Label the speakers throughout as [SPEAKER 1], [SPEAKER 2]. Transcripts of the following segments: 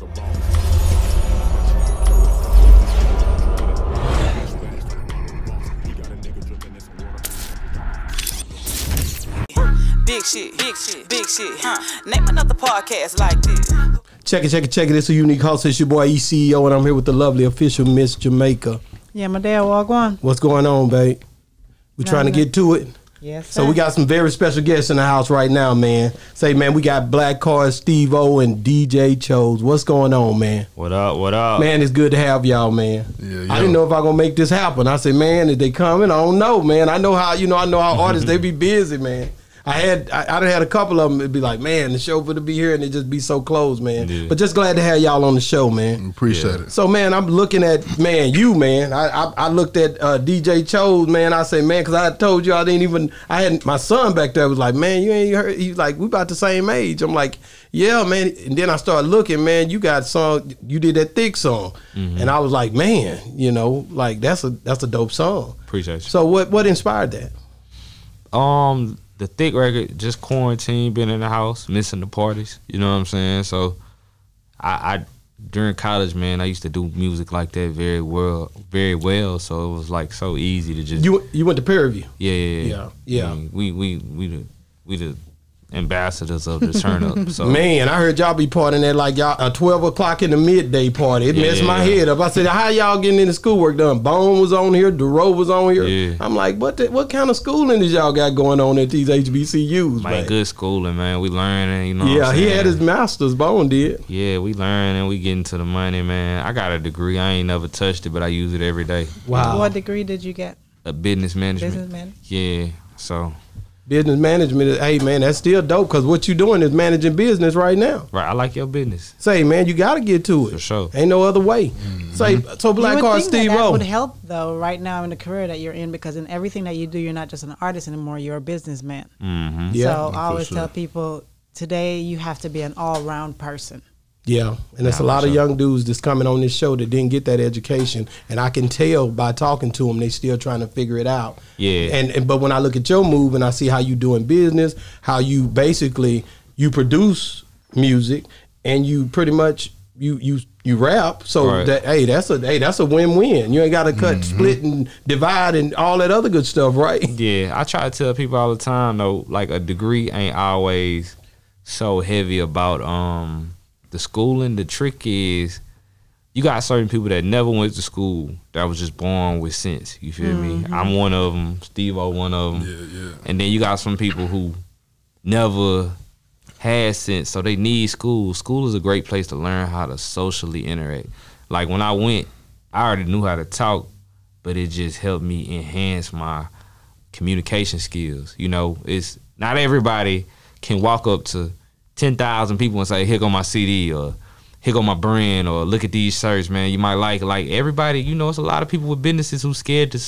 [SPEAKER 1] Big shit, big shit, big shit. Huh. Name another podcast like this.
[SPEAKER 2] Check it, check it, check it. It's a unique host. It's your boy ECEO, and I'm here with the lovely official Miss Jamaica.
[SPEAKER 3] Yeah, my dad walk on.
[SPEAKER 2] What's going on, babe? We're trying to
[SPEAKER 3] Nothing.
[SPEAKER 2] get to it.
[SPEAKER 3] Yes.
[SPEAKER 2] So we got some very special guests in the house right now, man. Say, man, we got Black Card, Steve O, and DJ Chose. What's going on, man?
[SPEAKER 4] What up? What up?
[SPEAKER 2] Man, it's good to have y'all, man.
[SPEAKER 5] Yeah,
[SPEAKER 2] I didn't know if I gonna make this happen. I said, man, is they coming? I don't know, man. I know how you know. I know how artists they be busy, man. I had I, I done had a couple of them. It'd be like, man, the show for to be here, and it just be so close, man.
[SPEAKER 4] Yeah.
[SPEAKER 2] But just glad to have y'all on the show, man.
[SPEAKER 5] Appreciate it.
[SPEAKER 2] So man, I'm looking at man, you man. I I, I looked at uh, DJ Chose, man. I say, man, because I told you I didn't even. I had my son back there was like, man, you ain't heard. He's like, we about the same age. I'm like, yeah, man. And then I started looking, man. You got song. You did that thick song, and I was like, man, you know, like that's a that's a dope song.
[SPEAKER 4] Appreciate you.
[SPEAKER 2] So what what inspired that?
[SPEAKER 4] Um, the thick record, just quarantine, been in the house, missing the parties. You know what I'm saying? So, I, I during college, man, I used to do music like that very well, very well. So it was like so easy to just
[SPEAKER 2] You you went to Prairie View.
[SPEAKER 4] yeah, yeah,
[SPEAKER 2] Yeah, yeah.
[SPEAKER 4] I mean, we we we the we the ambassadors of the turn up. So
[SPEAKER 2] Man, I heard y'all be partying at like y'all a twelve o'clock in the midday party. It messed my head up. I said, "How y'all getting into schoolwork done?" Bone was on here, Duro was on here.
[SPEAKER 4] Yeah.
[SPEAKER 2] I'm like, "What? The, what kind of schooling is y'all got going on at these HBCUs?"
[SPEAKER 4] man,
[SPEAKER 2] man?
[SPEAKER 4] good schooling, man. We learning. You know. what
[SPEAKER 2] yeah,
[SPEAKER 4] I'm
[SPEAKER 2] he had his masters. Bone did.
[SPEAKER 4] Yeah, we learning. We getting to the money, man. I got a degree. I ain't never touched it, but I use it every day.
[SPEAKER 2] Wow.
[SPEAKER 3] What degree did you get?
[SPEAKER 4] A business management.
[SPEAKER 3] Business man.
[SPEAKER 4] Yeah. So
[SPEAKER 2] Business management. Is, hey, man, that's still dope because what you doing is managing business right now.
[SPEAKER 4] right, I like your business.
[SPEAKER 2] Say, man, you got to get to it.
[SPEAKER 4] For sure.
[SPEAKER 2] Ain't no other way. Say, so Black
[SPEAKER 3] you would
[SPEAKER 2] Card Steve
[SPEAKER 3] that, that
[SPEAKER 2] O.
[SPEAKER 3] would help though right now in the career that you're in because in everything that you do, you're not just an artist anymore. You're a businessman.
[SPEAKER 4] Mm-hmm.
[SPEAKER 2] Yeah,
[SPEAKER 3] so I always
[SPEAKER 5] sure.
[SPEAKER 3] tell people today you have to be an all-round person.
[SPEAKER 2] Yeah, and there's a lot of young dudes that's coming on this show that didn't get that education, and I can tell by talking to them they still trying to figure it out.
[SPEAKER 4] Yeah.
[SPEAKER 2] And, and but when I look at your move and I see how you doing business, how you basically you produce music and you pretty much you you you rap, so
[SPEAKER 4] Right.
[SPEAKER 2] that hey that's a hey that's a win win. You ain't got to cut, split, and divide and all that other good stuff, right?
[SPEAKER 4] Yeah, I try to tell people all the time though, like a degree ain't always so heavy about um the schooling. The trick is you got certain people that never went to school that was just born with sense. You feel me? Mm-hmm. I'm one of them. Steve O one of them.
[SPEAKER 5] Yeah, yeah.
[SPEAKER 4] And then you got some people who never had sense, so they need school. School is a great place to learn how to socially interact. Like when I went, I already knew how to talk, but it just helped me enhance my communication skills. You know, it's not everybody can walk up to ten thousand people and say, "Here go my CD," or "Here go my brand," or "Look at these shirts, man. You might like." Like everybody, you know, it's a lot of people with businesses who scared to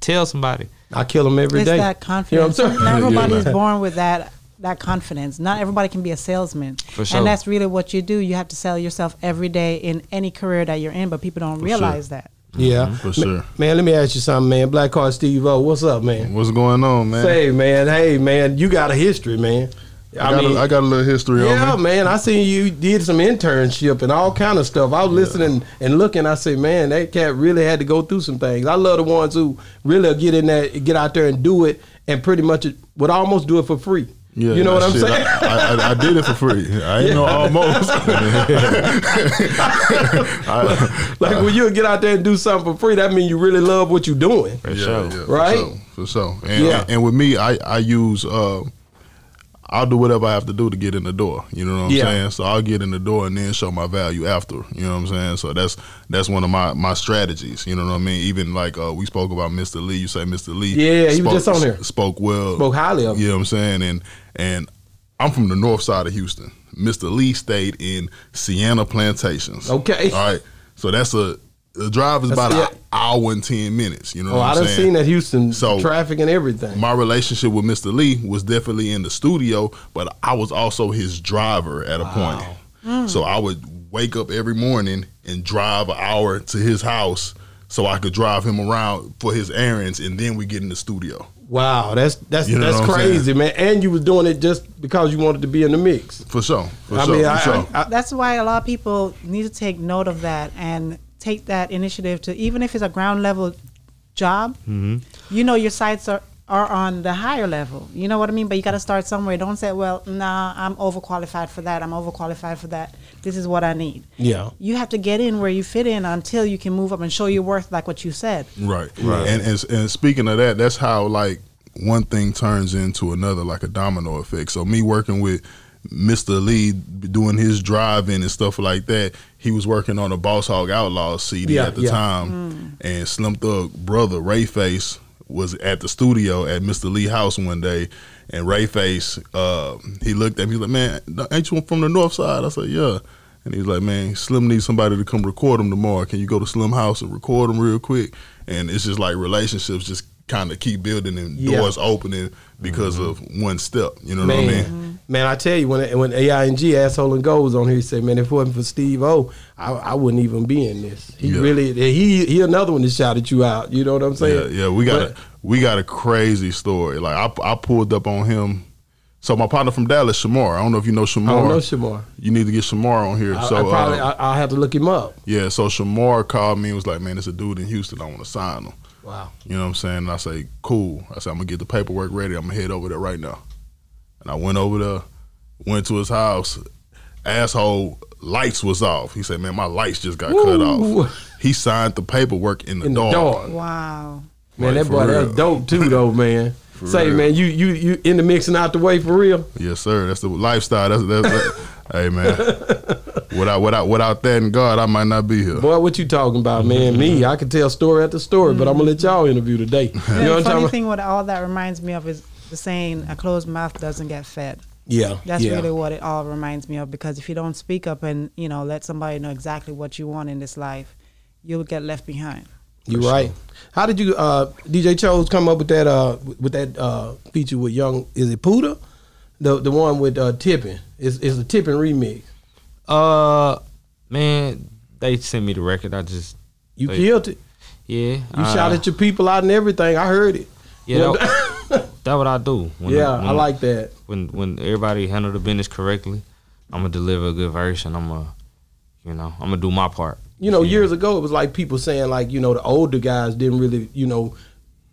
[SPEAKER 4] tell somebody.
[SPEAKER 2] I kill them every
[SPEAKER 3] it's
[SPEAKER 2] day.
[SPEAKER 3] that
[SPEAKER 2] You know what
[SPEAKER 3] confidence.
[SPEAKER 2] I'm saying?
[SPEAKER 3] Not everybody is
[SPEAKER 5] Yeah.
[SPEAKER 3] born with that that confidence. Not everybody can be a salesman.
[SPEAKER 4] For sure.
[SPEAKER 3] And that's really what you do. You have to sell yourself every day in any career that you're in, but people don't realize that.
[SPEAKER 2] Yeah, mm-hmm.
[SPEAKER 5] For sure.
[SPEAKER 2] Man, let me ask you something, man. Black Card Steve O, what's up, man?
[SPEAKER 5] What's going on, man?
[SPEAKER 2] Say, man, hey, man, you got a history, man.
[SPEAKER 5] I, got a, I got a little history
[SPEAKER 2] yeah,
[SPEAKER 5] on me.
[SPEAKER 2] man. I seen you did some internship and all kind of stuff. I was listening and looking. I say, man, that cat really had to go through some things. I love the ones who really get in there, get out there and do it, and pretty much would almost do it for free.
[SPEAKER 5] Yeah,
[SPEAKER 2] you know what I'm
[SPEAKER 5] shit,
[SPEAKER 2] saying?
[SPEAKER 5] I, I, I did it for free. I ain't know almost. I-
[SPEAKER 2] like when you get out there and do something for free, that means you really love what you're doing.
[SPEAKER 4] For
[SPEAKER 5] yeah,
[SPEAKER 4] sure.
[SPEAKER 5] yeah,
[SPEAKER 2] Right?
[SPEAKER 5] For sure. For sure. And,
[SPEAKER 2] Yeah.
[SPEAKER 5] and with me, I I use uh, I'll do whatever I have to do to get in the door. You know what I'm
[SPEAKER 2] Yeah.
[SPEAKER 5] saying? So I'll get in the door and then show my value after. You know what I'm saying? So that's that's one of my my strategies. You know what I mean? Even like uh, we spoke about Mr. Lee. You say Mr. Lee.
[SPEAKER 2] Yeah, he was just on here.
[SPEAKER 5] Spoke well.
[SPEAKER 2] Spoke highly of him.
[SPEAKER 5] You know what I'm saying? And and I'm from the north side of Houston. Mr. Lee stayed in Sienna Plantations.
[SPEAKER 2] Okay.
[SPEAKER 5] All right. So that's a the drive is
[SPEAKER 2] That's-
[SPEAKER 5] about
[SPEAKER 2] yeah.
[SPEAKER 5] an hour and ten minutes. You know
[SPEAKER 2] Oh,
[SPEAKER 5] what
[SPEAKER 2] I
[SPEAKER 5] I'm
[SPEAKER 2] done
[SPEAKER 5] saying?
[SPEAKER 2] seen that Houston
[SPEAKER 5] So-
[SPEAKER 2] traffic and everything.
[SPEAKER 5] My relationship with Mr. Lee was definitely in the studio, but I was also his driver at a point. Hmm. So I would wake up every morning and drive an hour to his house so I could drive him around for his errands, and then we get in the studio.
[SPEAKER 2] Wow, that's that's
[SPEAKER 5] You know
[SPEAKER 2] that's crazy, man. And you was doing it just because you wanted to be in the mix.
[SPEAKER 5] For sure. For
[SPEAKER 2] I
[SPEAKER 5] sure.
[SPEAKER 2] mean,
[SPEAKER 5] for
[SPEAKER 2] I,
[SPEAKER 5] sure.
[SPEAKER 2] I, I,
[SPEAKER 3] That's why a lot of people need to take note of that and take that initiative to even if it's a ground level job, mm-hmm. you know your sights are are on the higher level. You know what I mean? But you got to start somewhere. Don't say, "Well, nah, I'm overqualified for that. I'm overqualified for that. This is what I need."
[SPEAKER 2] yeah.
[SPEAKER 3] You have to get in where you fit in until you can move up and show your worth, like what you said.
[SPEAKER 5] Right. Right. And, and and speaking of that, that's how like one thing turns into another, like a domino effect. So me working with Mr. Lee doing his driving and stuff like that, he was working on a Boss Hog Outlaws CD
[SPEAKER 2] Yeah,
[SPEAKER 5] at the
[SPEAKER 2] yeah.
[SPEAKER 5] time, and Slim Thug brother Ray Face was at the studio at Mr. Lee house one day. And Ray Face, uh, he looked at me, he was like, "Man, ain't you from the North Side?" I said, "Yeah." And he's like, "Man, Slim needs somebody to come record him tomorrow. Can you go to Slim house and record him real quick?" And it's just like relationships just kind of keep building and
[SPEAKER 2] Yeah.
[SPEAKER 5] doors opening because of one step. You know
[SPEAKER 2] Man,
[SPEAKER 5] what I mean?
[SPEAKER 2] man, I tell you when when AING asshole and goes on here, he said, man, if it wasn't for Steve O, I, I wouldn't even be in this. He
[SPEAKER 5] Yeah.
[SPEAKER 2] really he he another one that shouted you out. You know what I'm
[SPEAKER 5] Yeah,
[SPEAKER 2] saying?
[SPEAKER 5] yeah. We got
[SPEAKER 2] But-
[SPEAKER 5] a we got a crazy story. Like I I pulled up on him. So my partner from Dallas, Shamar. I don't know if you know Shamar.
[SPEAKER 2] I don't know Shamar.
[SPEAKER 5] You need to get Shamar on here.
[SPEAKER 2] I,
[SPEAKER 5] so
[SPEAKER 2] I probably
[SPEAKER 5] uh,
[SPEAKER 2] I, I'll have to look him up.
[SPEAKER 5] yeah, so Shamar called me and was like, "Man, it's a dude in Houston. I want to sign him."
[SPEAKER 2] Wow.
[SPEAKER 5] You know what I'm saying? And I say, cool. I said, I'm gonna get the paperwork ready. I'm gonna head over there right now. And I went over there, went to his house. Asshole lights was off. He said, man, my lights just got cut off. He signed the paperwork in the
[SPEAKER 2] In the
[SPEAKER 5] dark.
[SPEAKER 2] dark.
[SPEAKER 3] Wow.
[SPEAKER 2] Man,
[SPEAKER 5] Like,
[SPEAKER 2] that boy,
[SPEAKER 5] real.
[SPEAKER 2] that's dope too, though, man. Say,
[SPEAKER 5] real.
[SPEAKER 2] man, you you you in the mixing out the way for real?
[SPEAKER 5] Yes, sir. That's the lifestyle. That's, that's that. Hey, man. Without without without that and God, I might not be here.
[SPEAKER 2] Boy, what you talking about, man? Me, I could tell story after story, but I'm gonna let y'all interview today. You know
[SPEAKER 3] the
[SPEAKER 2] what I'm talking
[SPEAKER 3] funny
[SPEAKER 2] about?
[SPEAKER 3] thing, what all that reminds me of is the saying, "A closed mouth doesn't get fed."
[SPEAKER 2] Yeah,
[SPEAKER 3] That's
[SPEAKER 2] yeah.
[SPEAKER 3] really what it all reminds me of. Because if you don't speak up and you know let somebody know exactly what you want in this life, you'll get left behind.
[SPEAKER 2] You're right. How did you, uh, DJ Chose, come up with that uh, with that uh, feature with Young? Is it Puda? The the one with uh, Tipping. is it's a Tipping remix.
[SPEAKER 4] Uh, man, they sent me the record. I just
[SPEAKER 2] You
[SPEAKER 4] Hey.
[SPEAKER 2] killed it.
[SPEAKER 4] yeah.
[SPEAKER 2] You
[SPEAKER 4] uh,
[SPEAKER 2] shouted your people out and everything. I heard it.
[SPEAKER 4] Yeah, that, that what I do. When,
[SPEAKER 2] yeah,
[SPEAKER 4] when,
[SPEAKER 2] I like that.
[SPEAKER 4] when when everybody handle the business correctly. I'm gonna deliver a good verse, and I'm gonna, you know, I'm gonna do my part.
[SPEAKER 2] You know,
[SPEAKER 4] Yeah.
[SPEAKER 2] years ago it was like people saying like, you know, the older guys didn't really, you know,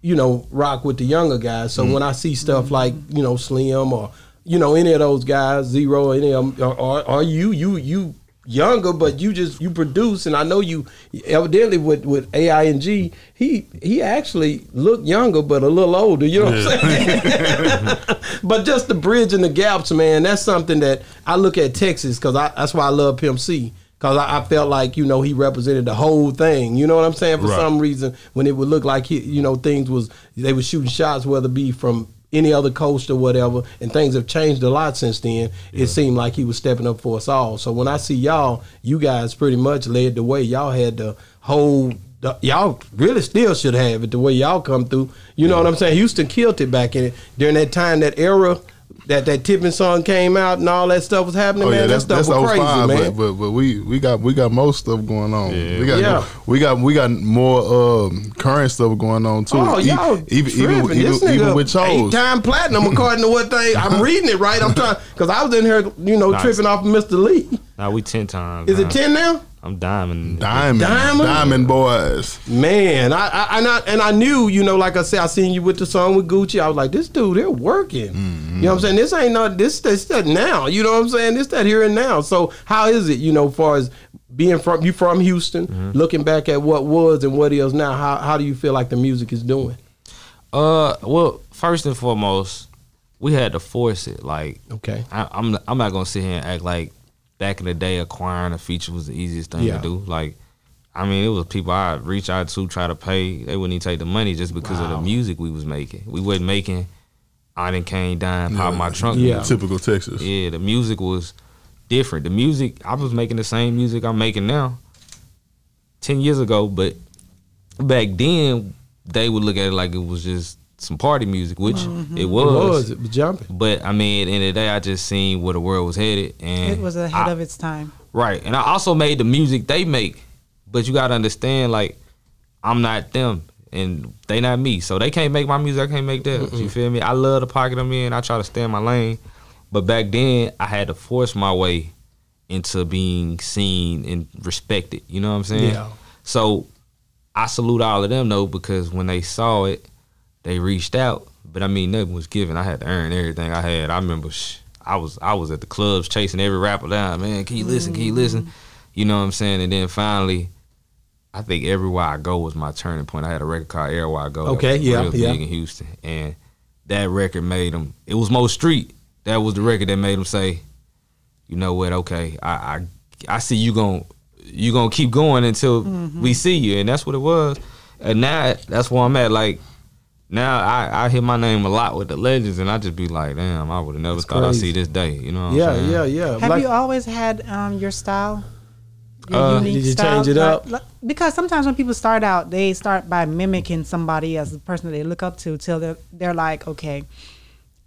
[SPEAKER 2] you know, rock with the younger guys. So when I see stuff like, you know, Slim or you know, any of those guys, Z-Ro, any of them, or, or, or you, you, you younger, but you just you produce, and I know you evidently with with AING, he he actually looked younger, but a little older. You know what I'm saying? but just the bridge and the gaps, man, that's something that I look at Texas because I that's why I love Pimp C. Cause I, I felt like you know he represented the whole thing. You know what I'm saying? For
[SPEAKER 5] Right.
[SPEAKER 2] some reason, when it would look like he, you know things was they were shooting shots, whether it be from any other coast or whatever, and things have changed a lot since then. It seemed like he was stepping up for us all. So when I see y'all, you guys pretty much led the way. Y'all had the whole. the- Y'all really still should have it the way y'all come through. You know what I'm saying? Houston killed it back in it during that time, that era, that that tipping song came out and all that stuff was happening.
[SPEAKER 5] Oh
[SPEAKER 2] man,
[SPEAKER 5] yeah, that's
[SPEAKER 2] that
[SPEAKER 5] that's
[SPEAKER 2] stuff was crazy,
[SPEAKER 5] 05,
[SPEAKER 2] man.
[SPEAKER 5] but, but but we we got we got most stuff going on.
[SPEAKER 4] Yeah.
[SPEAKER 5] We got
[SPEAKER 2] Yeah.
[SPEAKER 5] we got we got more um, current stuff going on too.
[SPEAKER 2] Oh,
[SPEAKER 5] E-
[SPEAKER 2] y'all
[SPEAKER 5] even
[SPEAKER 2] tripping.
[SPEAKER 5] even
[SPEAKER 2] this
[SPEAKER 5] even,
[SPEAKER 2] nigga
[SPEAKER 5] even with
[SPEAKER 2] eight time platinum according to what they. I'm reading it right. I'm trying because I was in here, you know,
[SPEAKER 4] Nice.
[SPEAKER 2] tripping off of Mr. Lee.
[SPEAKER 4] Now we ten times.
[SPEAKER 2] Is it ten now?
[SPEAKER 4] I'm diamond.
[SPEAKER 5] Diamond,
[SPEAKER 2] Diamond?
[SPEAKER 5] diamond, boys.
[SPEAKER 2] Man, I, I and I and I knew, you know, like I said, I seen you with the song with Gucci. I was like, this dude, they're working.
[SPEAKER 5] Mm-hmm.
[SPEAKER 2] You know what I'm saying? This ain't not this this that now. You know what I'm saying? This that here and now. So how is it, you know, far as being from you from Houston,
[SPEAKER 5] Mm-hmm.
[SPEAKER 2] looking back at what was and what is now, how how do you feel like the music is doing?
[SPEAKER 4] Uh, well, first and foremost, we had to force it. Like,
[SPEAKER 2] Okay.
[SPEAKER 4] I, I'm I'm not gonna sit here and act like back in the day acquiring a feature was the easiest thing
[SPEAKER 2] Yeah.
[SPEAKER 4] to do. Like, I mean, it was people I reach out to try to pay. They wouldn't even take the money just because of the music we was making. We wasn't making. I didn't came down pop my trunk.
[SPEAKER 2] Yeah.
[SPEAKER 5] Typical Texas.
[SPEAKER 4] Yeah, the music was different. The music I was making the same music I'm making now. Ten years ago, but back then they would look at it like it was just some party music, which it
[SPEAKER 2] Mm-hmm. It
[SPEAKER 4] was.
[SPEAKER 2] was, it was jumping.
[SPEAKER 4] But I mean, at the end of the day, I just seen where the world was headed, and
[SPEAKER 3] It was ahead
[SPEAKER 4] I-
[SPEAKER 3] of its time.
[SPEAKER 4] right. And I also made the music they make, but you gotta understand, like, I'm not them. and they not me, so they can't make my music. I can't make theirs. You feel me? I love the pocket I'm in. I try to stay in my lane, but back then I had to force my way into being seen and respected. You know what I'm saying?
[SPEAKER 2] Yeah.
[SPEAKER 4] So I salute all of them though because when they saw it, they reached out. But I mean, nothing was given. I had to earn everything I had. I remember, sh- I was I was at the clubs chasing every rapper down. Man, can you listen? Can you mm. listen? You know what I'm saying? And then finally, I think everywhere I go was my turning point. I had a record called Everywhere I Go.
[SPEAKER 2] Okay, yeah,
[SPEAKER 4] real
[SPEAKER 2] yeah.
[SPEAKER 4] big in Houston, and that record made them. It was Mo Street. That was the record that made them say, you know what? Okay, I I, I see you gon' you gonna keep going until mm-hmm. we see you, and that's what it was. And now that's where I'm at. Like now, I I hear my name a lot with the legends, and I just be like, damn, I would have never thought I'd see this day. You know? What
[SPEAKER 2] Yeah,
[SPEAKER 4] I'm saying?
[SPEAKER 2] yeah, yeah.
[SPEAKER 3] Have
[SPEAKER 2] Like-
[SPEAKER 3] you always had um, your style? Your
[SPEAKER 4] Uh,
[SPEAKER 3] unique
[SPEAKER 2] Did you
[SPEAKER 3] style?
[SPEAKER 2] change it up?
[SPEAKER 3] like- because sometimes when people start out, they start by mimicking somebody as the person that they look up to till they're, they're like, okay,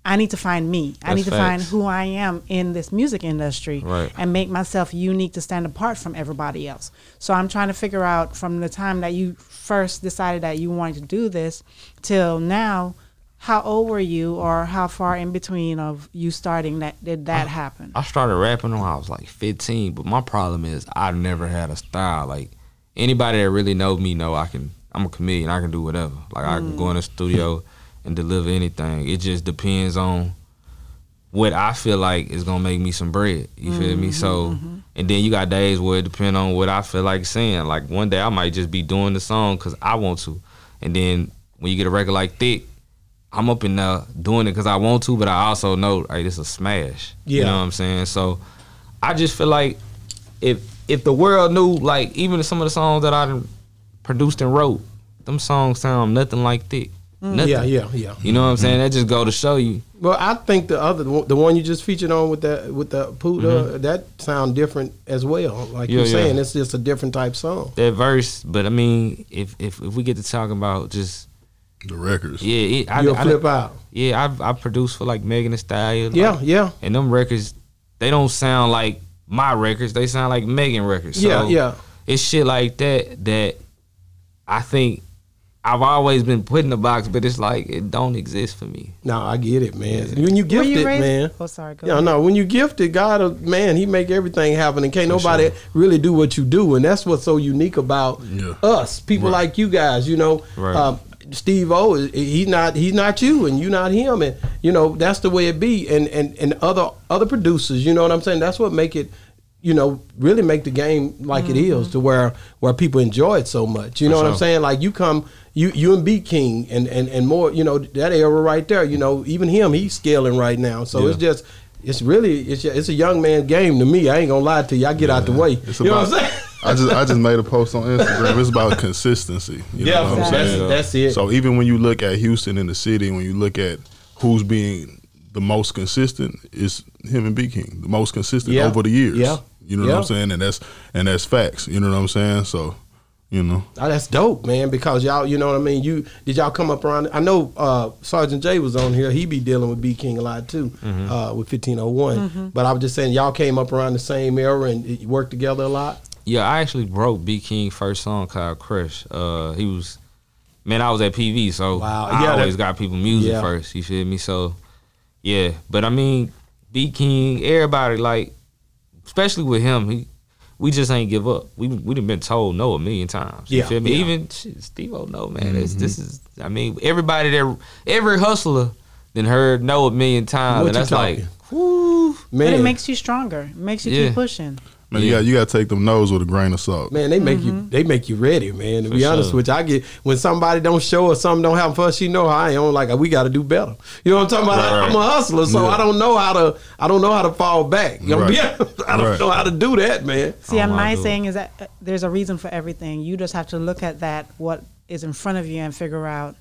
[SPEAKER 3] I need to find me. I need to find who I am in this music industry
[SPEAKER 4] Right.
[SPEAKER 3] and make myself unique to stand apart from everybody else. So I'm trying to figure out from the time that you first decided that you wanted to do this till now, how old were you or how far in between of you starting that did that happen?
[SPEAKER 4] I started rapping when I was like 15, but my problem is I never had a style. Like anybody that really knows me know I can. I'm a comedian. I can do whatever. Like I can go mm. in the studio and deliver anything. It just depends on what I feel like is gonna make me some bread. You feel me? Mm-hmm, so, mm-hmm. and then you got days where it depend on what I feel like saying. Like one day I might just be doing the song because I want to, and then when you get a record like Thick, I'm up in there doing it because I want to, but I also know, hey, this is a smash.
[SPEAKER 2] Yeah.
[SPEAKER 4] You know what I'm saying? So, I just feel like if if the world knew, like even some of the songs that I produced and wrote, them songs sound nothing like Thick. Nothing.
[SPEAKER 2] yeah, yeah, yeah.
[SPEAKER 4] You know what I'm saying? That just go to show you.
[SPEAKER 2] Well, I think the other, the one you just featured on with that with the Puda,
[SPEAKER 4] Mm-hmm.
[SPEAKER 2] that sound different as well. Like
[SPEAKER 4] Yeah,
[SPEAKER 2] you're
[SPEAKER 4] yeah.
[SPEAKER 2] saying, it's just a different type song.
[SPEAKER 4] that verse. But I mean, if if if we get to talking about just
[SPEAKER 5] The records.
[SPEAKER 4] yeah, it, I,
[SPEAKER 2] You'll
[SPEAKER 4] I,
[SPEAKER 2] flip out.
[SPEAKER 4] yeah, I I produced for like Megan Thee Stallion.
[SPEAKER 2] Yeah,
[SPEAKER 4] like,
[SPEAKER 2] yeah,
[SPEAKER 4] and them records, they don't sound like my records. They sound like Megan records. So
[SPEAKER 2] yeah, yeah.
[SPEAKER 4] It's shit like that that I think I've always been put in the box, but it's like it don't exist for me.
[SPEAKER 2] No, I get it, man. When you
[SPEAKER 3] Were
[SPEAKER 2] gifted,
[SPEAKER 3] you raised-
[SPEAKER 2] man.
[SPEAKER 3] Oh, sorry. Go
[SPEAKER 2] Yeah,
[SPEAKER 3] ahead.
[SPEAKER 2] no. When you gifted, God, uh, man, He make everything happen, and can't
[SPEAKER 4] For
[SPEAKER 2] nobody
[SPEAKER 4] sure.
[SPEAKER 2] really do what you do, and that's what's so unique about
[SPEAKER 5] Yeah.
[SPEAKER 2] us, people
[SPEAKER 5] Right.
[SPEAKER 2] like you guys. You know,
[SPEAKER 4] Right.
[SPEAKER 2] um, Steve O, he's not he's not you, and you not him, and you know that's the way it be. And and and other other producers, you know what I'm saying? That's what make it. You know, really make the game like it is mm-hmm. to where where people enjoy it so much. You know
[SPEAKER 4] For
[SPEAKER 2] what I'm saying? Like you come, you you and Beat King and and and more. You know that era right there. You know, even him, he's scaling right now. So it's just, it's really, it's it's a young man game to me. I ain't gonna lie to you. I get out the way.
[SPEAKER 5] It's
[SPEAKER 2] you know
[SPEAKER 5] about,
[SPEAKER 2] what I'm saying?
[SPEAKER 5] I just I just made a post on Instagram. It's about consistency. You
[SPEAKER 2] Yeah,
[SPEAKER 5] know what I'm saying?
[SPEAKER 2] that's, that's it.
[SPEAKER 5] So even when you look at Houston in the city, when you look at who's being the most consistent, is him and Beat King, the most consistent
[SPEAKER 2] Yeah.
[SPEAKER 5] over the years.
[SPEAKER 2] Yeah.
[SPEAKER 5] You know what I'm saying? And that's and that's facts. You know what I'm saying? So, you know.
[SPEAKER 2] Oh, that's dope, man. Because y'all, you know what I mean. You did y'all come up around? I know uh, Sergeant J was on here. He be dealing with Beat King a lot too, uh, with 1501. But I was just saying, y'all came up around the same era and you worked together a lot.
[SPEAKER 4] Yeah, I actually broke Beat King first song called Crush. Uh, he was, man, I was at PV, so
[SPEAKER 2] Wow.
[SPEAKER 4] I
[SPEAKER 2] Yeah, that-
[SPEAKER 4] always got people music
[SPEAKER 2] Yeah.
[SPEAKER 4] first. You feel me? So, yeah, but I mean, Beat King, everybody like, especially with him, he, we just ain't give up. We we done been told no a million times. You
[SPEAKER 2] Yeah,
[SPEAKER 4] feel me?
[SPEAKER 2] yeah. Mm-hmm.
[SPEAKER 4] Even shit, Steve O no man. It's, this is, I mean, everybody that every hustler then heard no a million times,
[SPEAKER 2] What
[SPEAKER 4] and
[SPEAKER 2] you
[SPEAKER 4] that's like,
[SPEAKER 2] talking?
[SPEAKER 4] whoo.
[SPEAKER 2] Man,
[SPEAKER 3] But it makes you stronger. It makes you
[SPEAKER 4] Yeah.
[SPEAKER 3] keep pushing.
[SPEAKER 5] Man, you
[SPEAKER 4] Yeah.
[SPEAKER 5] got you got to take them no's with a grain of salt.
[SPEAKER 2] Man, they make you they make you ready, man. To
[SPEAKER 4] For
[SPEAKER 2] be honest
[SPEAKER 4] sure.
[SPEAKER 2] with you, I get when somebody don't show or something don't happen for us, you know how I am. Like we got to do better. You know what I'm talking about?
[SPEAKER 5] Right,
[SPEAKER 2] I'm a hustler, so
[SPEAKER 5] Yeah.
[SPEAKER 2] I don't know how to I don't know how to fall back. You know,
[SPEAKER 5] Right.
[SPEAKER 2] yeah, I don't
[SPEAKER 5] Right.
[SPEAKER 2] know how to do that, man.
[SPEAKER 3] See,
[SPEAKER 4] Oh,
[SPEAKER 3] and
[SPEAKER 4] my
[SPEAKER 3] my saying is that uh, there's a reason for everything. You just have to look at that, what is in front of you, and figure out,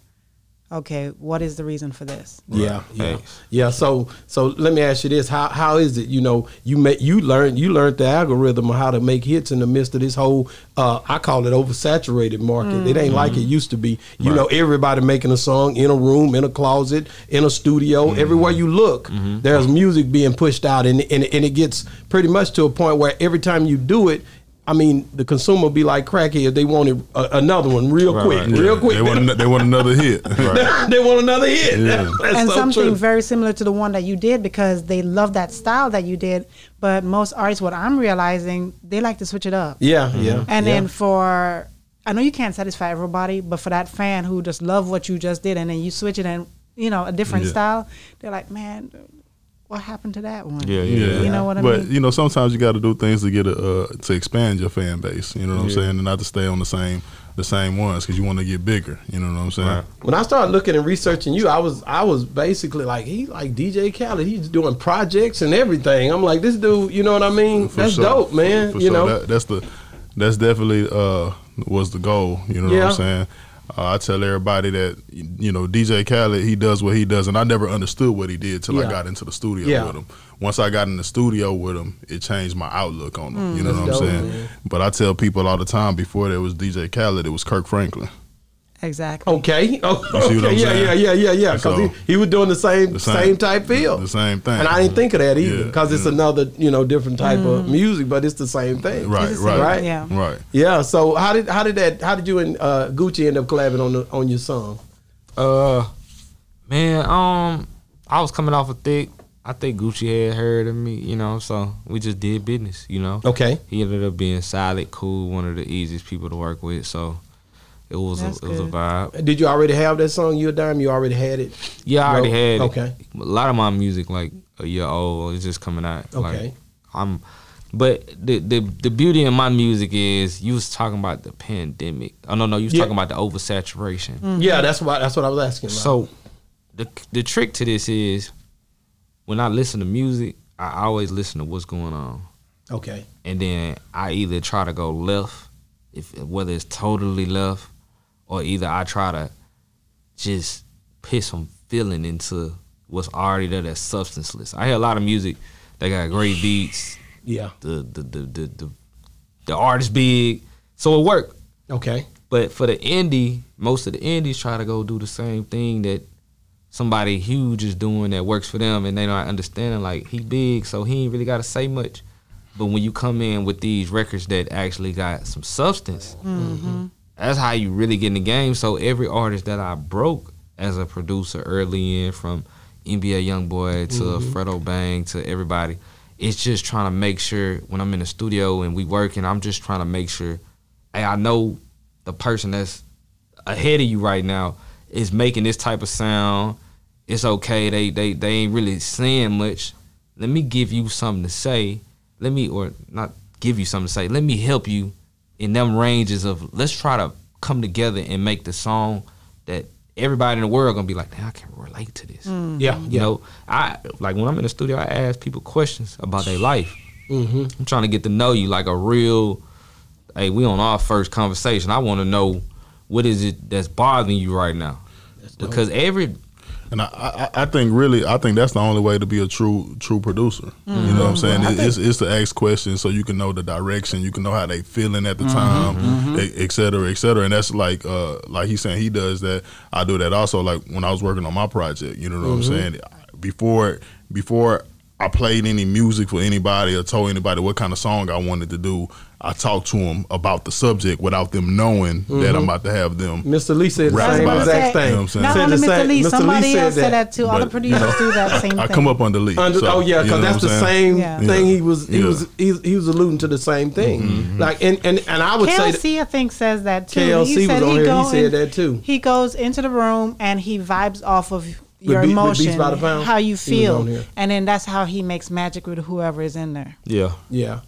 [SPEAKER 3] okay, what is the reason for this?
[SPEAKER 2] Yeah, yeah,
[SPEAKER 4] Thanks.
[SPEAKER 2] yeah. So, so let me ask you this: How how is it? You know, you make you learned you learned the algorithm of how to make hits in the midst of this whole uh, I call it oversaturated market. It ain't mm. like it mm-hmm. used to be. You know, everybody making a song in a room, in a closet, in a studio, mm-hmm. everywhere you look, mm-hmm. there's music being pushed out, and and and it gets pretty much to a point where every time you do it. I mean, the consumer be like crackhead. They wanted a, another one real
[SPEAKER 4] Right,
[SPEAKER 2] quick,
[SPEAKER 4] right.
[SPEAKER 2] real
[SPEAKER 5] Yeah,
[SPEAKER 2] quick.
[SPEAKER 5] They want, they want another hit.
[SPEAKER 2] they want another hit.
[SPEAKER 5] Yeah.
[SPEAKER 2] That's
[SPEAKER 3] and
[SPEAKER 2] so
[SPEAKER 3] something
[SPEAKER 2] true.
[SPEAKER 3] very similar to the one that you did because they love that style that you did. But most artists, what I'm realizing, they like to switch it up.
[SPEAKER 2] yeah, mm-hmm. yeah.
[SPEAKER 3] And
[SPEAKER 2] yeah.
[SPEAKER 3] then for, I know you can't satisfy everybody, but for that fan who just love what you just did, and then you switch it and you know a different
[SPEAKER 5] Yeah.
[SPEAKER 3] style, they're like, man, what happened to that one?
[SPEAKER 4] Yeah, yeah.
[SPEAKER 5] Yeah.
[SPEAKER 3] You know what I
[SPEAKER 5] but
[SPEAKER 3] mean?
[SPEAKER 5] But you know, sometimes you got to do things to get a uh, to expand your fan base. You know what I'm saying, and not to stay on the same the same ones because you want to get bigger. You know what I'm saying?
[SPEAKER 4] Right.
[SPEAKER 2] when I started looking and researching you, I was I was basically like he like DJ Khaled. He's doing projects and everything. I'm like this dude. You know what I mean?
[SPEAKER 5] For
[SPEAKER 2] That's
[SPEAKER 5] sure.
[SPEAKER 2] dope, man.
[SPEAKER 5] For
[SPEAKER 2] you
[SPEAKER 5] sure.
[SPEAKER 2] know.
[SPEAKER 5] That- that's the that's definitely uh was the goal. You know what I'm saying? Uh, I tell everybody that you know DJ Khaled he does what he does, and I never understood what he did till
[SPEAKER 2] Yeah.
[SPEAKER 5] I got into the studio
[SPEAKER 2] Yeah.
[SPEAKER 5] with him. Once I got in the studio with him, it changed my outlook on him. you know what I'm
[SPEAKER 2] Mm, dope,
[SPEAKER 5] saying?
[SPEAKER 2] man.
[SPEAKER 5] But I tell people all the time before there was DJ Khaled, it was Kirk Franklin.
[SPEAKER 3] Exactly.
[SPEAKER 2] Okay. Oh,
[SPEAKER 5] You see what
[SPEAKER 2] okay.
[SPEAKER 5] I'm
[SPEAKER 2] Yeah,
[SPEAKER 5] saying?
[SPEAKER 2] yeah, yeah, yeah, yeah. Because
[SPEAKER 5] So-
[SPEAKER 2] he, he was doing the same,
[SPEAKER 5] The
[SPEAKER 2] same type feel.
[SPEAKER 5] the same thing.
[SPEAKER 2] And I didn't think of that either
[SPEAKER 5] Yeah,
[SPEAKER 2] because it's
[SPEAKER 5] yeah.
[SPEAKER 2] another, you know, different type of music, but it's the same thing.
[SPEAKER 5] Right,
[SPEAKER 3] It's the
[SPEAKER 5] right,
[SPEAKER 2] Right.
[SPEAKER 3] Yeah.
[SPEAKER 5] right.
[SPEAKER 2] Yeah. So how did how did that how did you and uh, Gucci end up collabing on the on your song?
[SPEAKER 4] Uh, man, um, I was coming off a thick. I think Gucci had heard of me, you know, so we just did business, you know.
[SPEAKER 2] Okay.
[SPEAKER 4] He ended up being solid, cool, one of the easiest people to work with. So it was a, it was a vibe.
[SPEAKER 2] Did you already have that song? You a dime? You already had it?
[SPEAKER 4] Yeah, I already
[SPEAKER 2] Wrote-
[SPEAKER 4] had it.
[SPEAKER 2] okay.
[SPEAKER 4] A lot of my music like a year old. It's just coming out.
[SPEAKER 2] Okay.
[SPEAKER 4] Like, I'm, but the the the beauty in my music is you was talking about the pandemic. Oh no, no, you was
[SPEAKER 2] Yeah.
[SPEAKER 4] talking about the oversaturation. Mm-hmm.
[SPEAKER 2] Yeah, that's what that's what I was asking. About.
[SPEAKER 4] So the the trick to this is when I listen to music, I always listen to what's going on,
[SPEAKER 2] okay,
[SPEAKER 4] and then I either try to go left, if whether it's totally left, or either I try to just put some feeling into what's already there that's substanceless. I hear a lot of music that got great beats,
[SPEAKER 2] yeah,
[SPEAKER 4] the the the the the, the artist big, so it worked.
[SPEAKER 2] okay,
[SPEAKER 4] But for the indie, most of the indies try to go do the same thing that somebody huge is doing that works for them, and they don't understanding like he big, so he ain't really got to say much. But when you come in with these records that actually got some substance, mm-hmm. That's how you really get in the game. So every artist that I broke as a producer early in, from NBA YoungBoy to mm-hmm. Fredo Bang to everybody, it's just trying to make sure when I'm in the studio and we working, I'm just trying to make sure, hey, I know the person that's ahead of you right now is making this type of sound. It's okay. They they they ain't really saying much. Let me give you something to say. Let me or not give you something to say. Let me help you in them ranges of let's try to come together and make the song that everybody in the world gonna be like, damn, I can relate to this.
[SPEAKER 2] yeah,
[SPEAKER 4] You know, I like when I'm in the studio, I ask people questions about their life.
[SPEAKER 2] hmm
[SPEAKER 4] I'm trying to get to know you like a real. Hey, we on our first conversation. I want to know what is it that's bothering you right now, because every
[SPEAKER 5] And I, I, I think really, I think that's the only way to be a true true producer. You know what I'm mm-hmm. saying? It- it's, it's to ask questions so you can know the direction, you can know how they feeling at the mm-hmm. time, mm-hmm. e- et cetera, et cetera. And that's like uh like he's saying he does that. I do that also. Like when I was working on my project, you know what I'm saying? Before before I played any music for anybody or told anybody what kind of song I wanted to do, I talked to them about the subject without them knowing that I'm mm-hmm. about to have them.
[SPEAKER 2] Mr. Lee said the same
[SPEAKER 5] about it.
[SPEAKER 2] exact
[SPEAKER 3] You
[SPEAKER 2] thing.
[SPEAKER 5] know what I'm saying?
[SPEAKER 3] Not
[SPEAKER 2] Said
[SPEAKER 3] only Mr.
[SPEAKER 2] same-
[SPEAKER 3] Lee,
[SPEAKER 2] Mr.
[SPEAKER 3] somebody
[SPEAKER 2] said
[SPEAKER 3] else said that too. All the
[SPEAKER 5] But,
[SPEAKER 3] producers do that same
[SPEAKER 5] I
[SPEAKER 3] thing.
[SPEAKER 5] come up under Lee.
[SPEAKER 2] Under,
[SPEAKER 5] so,
[SPEAKER 2] oh yeah,
[SPEAKER 5] you
[SPEAKER 2] because
[SPEAKER 5] know
[SPEAKER 2] that's the same
[SPEAKER 3] Yeah.
[SPEAKER 2] thing. He was he
[SPEAKER 5] Yeah.
[SPEAKER 2] was he, he was alluding to the same thing. Mm-hmm. Like and, and and I would say that,
[SPEAKER 3] KLC, I think, says that too.
[SPEAKER 2] KLC
[SPEAKER 3] he
[SPEAKER 2] was on
[SPEAKER 3] he
[SPEAKER 2] here. He said
[SPEAKER 3] in-
[SPEAKER 2] that too.
[SPEAKER 3] He goes into the room and he vibes off of your
[SPEAKER 2] Beat-
[SPEAKER 3] emotion,
[SPEAKER 2] by the Pound?
[SPEAKER 3] how you feel, and then that's how he makes magic with whoever is in there.
[SPEAKER 4] yeah
[SPEAKER 2] Yeah.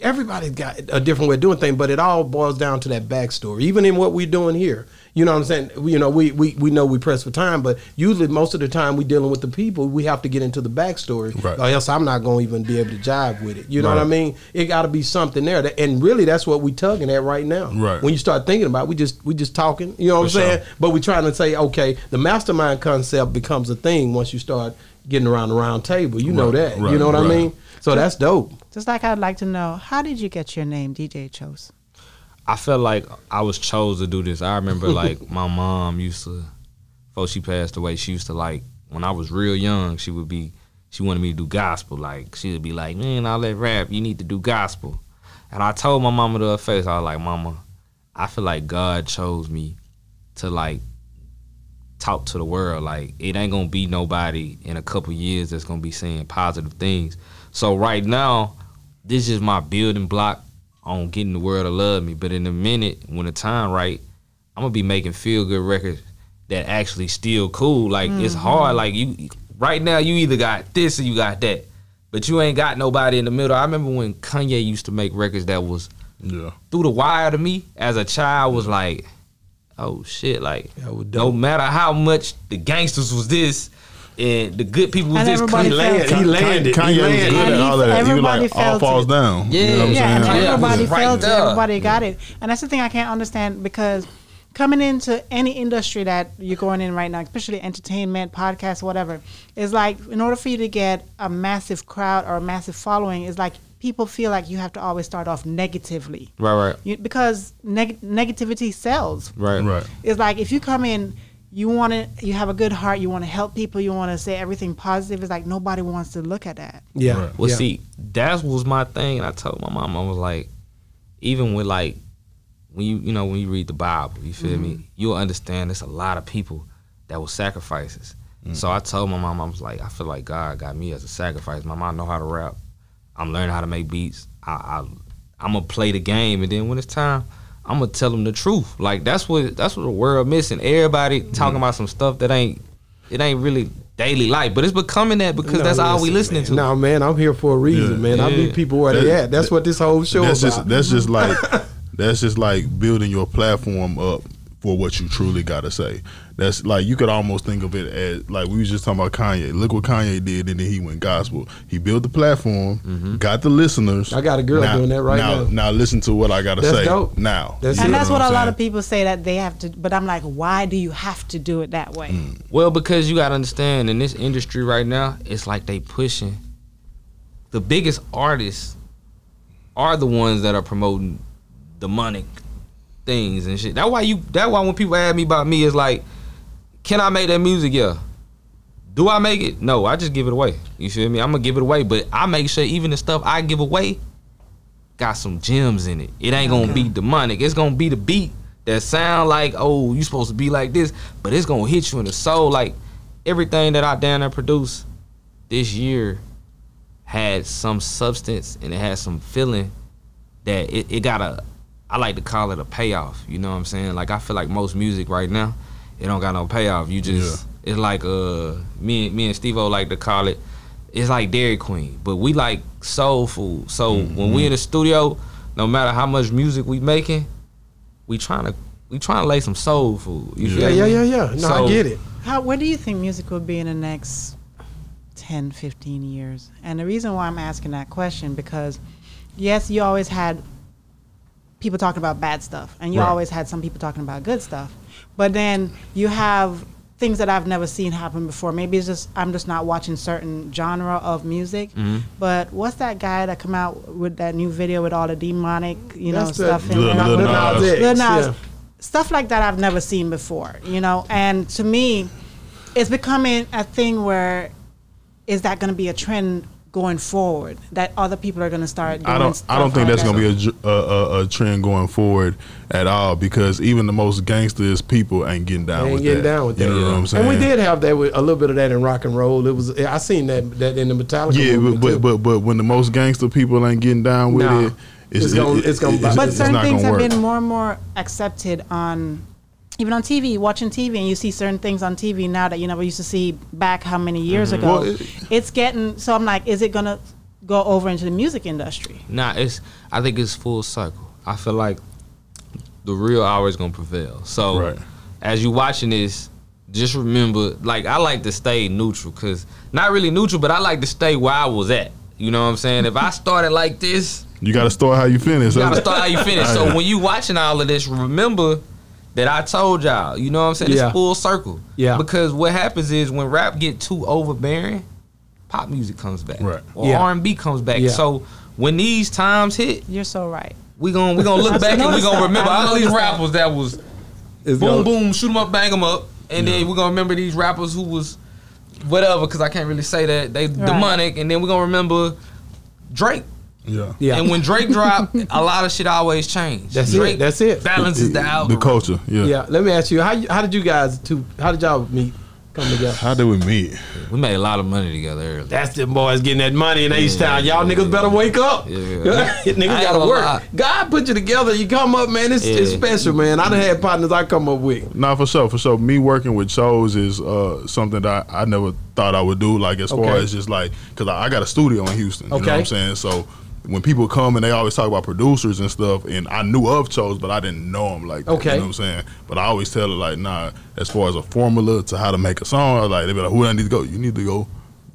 [SPEAKER 2] Everybody's got a different way of doing things, but it all boils down to that backstory. Even in what we're doing here, you know what I'm saying? We- You know, we, we, we know we press for time, but usually most of the time we dealing with the people, we have to get into the backstory,
[SPEAKER 5] Right.
[SPEAKER 2] or else I'm not going to even be able to jive with it. You know what I mean? It got to be something there, that, and really that's what we tugging at right now.
[SPEAKER 5] Right.
[SPEAKER 2] When you start thinking about, it, we just we just talking. You know what
[SPEAKER 5] For
[SPEAKER 2] I'm
[SPEAKER 5] sure.
[SPEAKER 2] saying? But we trying to say, okay, the mastermind concept becomes a thing once you start getting around the round table. You know
[SPEAKER 5] Right,
[SPEAKER 2] that. you know what I mean? So that's dope.
[SPEAKER 3] Just like I'd like to know, how did you get your name, DJ Chose?
[SPEAKER 4] I felt like I was chose to do this. I remember like my mom used to, before she passed away, she used to like when I was real young. She would be, she wanted me to do gospel. Like she would be like, man, all that rap, you need to do gospel. And I told my mama to her face, I was like, Mama, I feel like God chose me to like talk to the world. Like it ain't gonna be nobody in a couple years that's gonna be saying positive things. So right now, this is my building block on getting the world to love me. But in a minute, when the time right, I'm gonna be making feel good records that actually still cool. Like it's mm-hmm. hard. Like you right now, you either got this or you got that, but you ain't got nobody in the middle. I remember when Kanye used to make records that was
[SPEAKER 5] Yeah.
[SPEAKER 4] through the wire to me as a child was like, oh shit, like no matter how much the gangsters was this and the good people was
[SPEAKER 3] And
[SPEAKER 4] this,
[SPEAKER 3] everybody
[SPEAKER 2] He landed. He landed.
[SPEAKER 5] Kanye
[SPEAKER 2] he
[SPEAKER 5] was
[SPEAKER 2] landed.
[SPEAKER 5] good
[SPEAKER 3] And
[SPEAKER 5] at
[SPEAKER 3] he-
[SPEAKER 5] all of that. He was
[SPEAKER 3] everybody
[SPEAKER 5] like all falls
[SPEAKER 3] it.
[SPEAKER 5] down.
[SPEAKER 4] Yeah,
[SPEAKER 5] you know what I'm
[SPEAKER 3] yeah, and
[SPEAKER 5] saying?
[SPEAKER 4] Yeah,
[SPEAKER 3] everybody
[SPEAKER 4] right
[SPEAKER 3] felt it.
[SPEAKER 4] there.
[SPEAKER 3] Everybody got it, and that's the thing I can't understand because coming into any industry that you're going in right now, especially entertainment, podcast, whatever, is like in order for you to get a massive crowd or a massive following, is like people feel like you have to always start off negatively,
[SPEAKER 4] Right, right,
[SPEAKER 3] you, because neg- negativity sells.
[SPEAKER 4] right,
[SPEAKER 5] Right.
[SPEAKER 3] It's like if you come in, you want to, you have a good heart, you want to help people, you want to say everything positive. It's like nobody wants to look at that.
[SPEAKER 2] Yeah.
[SPEAKER 5] Right.
[SPEAKER 4] Well,
[SPEAKER 2] yeah.
[SPEAKER 4] see, that was my thing, and I told my mom, I was like, even with like when you you know when you read the Bible, you feel
[SPEAKER 2] Mm-hmm.
[SPEAKER 4] me, you'll understand there's a lot of people that were sacrifices.
[SPEAKER 2] Mm.
[SPEAKER 4] So I told my mom, I was like, I feel like God got me as a sacrifice. My mom know how to rap. I'm learning how to make beats. I, I I'm gonna play the game, and then when it's time, I'm gonna tell them the truth. Like that's what that's what the world missing. Everybody
[SPEAKER 2] Mm.
[SPEAKER 4] talking about some stuff that ain't it ain't really daily life, but it's becoming that because that's all we listening to.
[SPEAKER 2] No, man, I'm here for a reason,
[SPEAKER 5] Yeah.
[SPEAKER 2] man. I
[SPEAKER 4] Yeah.
[SPEAKER 2] meat people where they at. That's what this whole show
[SPEAKER 5] That's
[SPEAKER 2] about.
[SPEAKER 5] just that's just like that's just like building your platform up for what you truly got to say. That's like you could almost think of it as like we was just talking about Kanye. Look what Kanye did, and then he went gospel. He built the platform, mm-hmm. got the listeners.
[SPEAKER 2] I got a girl doing that right
[SPEAKER 5] now.
[SPEAKER 2] now.
[SPEAKER 5] Now listen to what I got to
[SPEAKER 2] That's
[SPEAKER 5] say.
[SPEAKER 2] dope.
[SPEAKER 5] Now,
[SPEAKER 2] That's
[SPEAKER 3] And that's what
[SPEAKER 5] I'm
[SPEAKER 3] a lot of people say that they have to. But I'm like, why do you have to do it that way? Mm.
[SPEAKER 4] Well, because you gotta understand in this industry right now, it's like they pushing the biggest artists are the ones that are promoting demonic things and shit. That's why you that's why when people ask me about me, it's like, can I make that music? Yeah. Do I make it? No, I just give it away. You feel me? I'm gonna give it away, but I make sure even the stuff I give away got some gems in it. It ain't gonna be demonic. It's gonna be the beat that sound like, oh, you supposed to be like this, but it's gonna hit you in the soul. Like everything that I down there produced this year had some substance and it had some feeling that it, it got a I like to call it a payoff. You know what I'm saying? Like I feel like most music right now, it don't got no payoff. You just it's like uh me and me and Steve O like to call it it's like Dairy Queen, but we like soul food. So when we in the studio, no matter how much music we making, we trying to we trying to lay some soul food. You
[SPEAKER 2] yeah,
[SPEAKER 4] feel
[SPEAKER 2] yeah, yeah, yeah. No,
[SPEAKER 4] So-
[SPEAKER 2] I get it.
[SPEAKER 3] How, where do you think music will be in the next 10, 15 years? And the reason why I'm asking that question because, yes, you always had people talking about bad stuff, and you
[SPEAKER 5] Right.
[SPEAKER 3] always had some people talking about good stuff. But then you have things that I've never seen happen before. Maybe it's just I'm just not watching certain genre of music.
[SPEAKER 2] Mm-hmm.
[SPEAKER 3] But what's that guy that come out with that new video with all the demonic, you know,
[SPEAKER 2] That's the-
[SPEAKER 3] stuff in
[SPEAKER 5] Lil-
[SPEAKER 3] there?
[SPEAKER 5] Lil
[SPEAKER 2] Lil
[SPEAKER 5] Nas.
[SPEAKER 2] Nas
[SPEAKER 3] Lil Nas.
[SPEAKER 2] yeah.
[SPEAKER 3] Stuff like that I've never seen before, you know. And to me, it's becoming a thing where is that going to be a trend going forward that other people are going to start doing
[SPEAKER 5] I don't. I don't think
[SPEAKER 3] like
[SPEAKER 5] that's gonna be a, a, a, a trend going forward at all because even the most gangsters people ain't getting down
[SPEAKER 2] ain't
[SPEAKER 5] with
[SPEAKER 2] getting
[SPEAKER 5] that.
[SPEAKER 2] down with
[SPEAKER 5] you
[SPEAKER 2] that.
[SPEAKER 5] know what I'm saying?
[SPEAKER 2] And we did have that with a little bit of that in rock and roll. It was I seen that that in the Metallica.
[SPEAKER 5] Yeah,
[SPEAKER 2] movement,
[SPEAKER 5] but,
[SPEAKER 2] too.
[SPEAKER 5] but but but when the most gangster people ain't getting down with
[SPEAKER 2] Nah.
[SPEAKER 5] it,
[SPEAKER 2] It's gonna- it's gonna-
[SPEAKER 5] it's,
[SPEAKER 3] But
[SPEAKER 5] it's
[SPEAKER 3] certain
[SPEAKER 5] not
[SPEAKER 3] things have
[SPEAKER 5] work.
[SPEAKER 3] been more and more accepted on, even on TV, watching TV, and you see certain things on TV now that you never used to see back how many years mm-hmm. ago.
[SPEAKER 5] Well, it-
[SPEAKER 3] it's getting so. I'm like, is it gonna go over into the music industry?
[SPEAKER 4] Nah, it's I think it's full circle. I feel like the real hour is gonna prevail. So
[SPEAKER 5] Right.
[SPEAKER 4] as you watching this, just remember, like I like to stay neutral, cause not really neutral, but I like to stay where I was at. You know what I'm saying? If I started like this,
[SPEAKER 5] You got to start how you finish.
[SPEAKER 4] you gotta start how you finish. So when you watching all of this, remember that I told y'all. You know what I'm saying?
[SPEAKER 2] Yeah.
[SPEAKER 4] It's full circle.
[SPEAKER 2] Yeah.
[SPEAKER 4] Because what happens is when rap get too overbearing, pop music comes back.
[SPEAKER 5] Right.
[SPEAKER 4] Or
[SPEAKER 2] Yeah.
[SPEAKER 4] R and B comes back.
[SPEAKER 2] Yeah.
[SPEAKER 4] So when these times hit,
[SPEAKER 3] You're so right.
[SPEAKER 4] we gon' we gonna look back and we
[SPEAKER 3] noticed
[SPEAKER 4] gonna remember all these rappers that was
[SPEAKER 2] It's
[SPEAKER 4] boom
[SPEAKER 2] gonna-
[SPEAKER 4] boom shoot 'em up bang 'em up, and then we gonna remember these rappers who was whatever because I can't really say that they demonic, and then we're gonna remember Drake.
[SPEAKER 5] Yeah.
[SPEAKER 2] Yeah.
[SPEAKER 4] And when Drake dropped, a lot of shit always changed.
[SPEAKER 2] That's it,
[SPEAKER 4] Drake
[SPEAKER 2] that's it.
[SPEAKER 4] Balances the album.
[SPEAKER 5] The culture. Yeah.
[SPEAKER 2] yeah. Let me ask you how you, how did you guys two how did y'all meet come together?
[SPEAKER 5] How did we meet?
[SPEAKER 4] We made a lot of money together early.
[SPEAKER 2] That's them boys getting that money in H Town. Y'all
[SPEAKER 4] yeah,
[SPEAKER 2] niggas better wake up.
[SPEAKER 4] Yeah.
[SPEAKER 2] niggas
[SPEAKER 4] I
[SPEAKER 2] gotta work.
[SPEAKER 4] lie.
[SPEAKER 2] God put you together. You come up, man. It's, it's special, man. I done had partners I come up with.
[SPEAKER 5] Nah, for sure, for sure. Me working with Chose is uh, something that I, I never thought I would do. Like as far as just like, cause I, I got a studio in Houston. You know
[SPEAKER 2] Okay.
[SPEAKER 5] what I'm saying? So when people come and they always talk about producers and stuff, and I knew of Chose, but I didn't know them like that.
[SPEAKER 2] Okay.
[SPEAKER 5] You know what I'm saying? But I always tell it like, nah. As far as a formula to how to make a song, I was like they be like, who do I need to go? You need to go.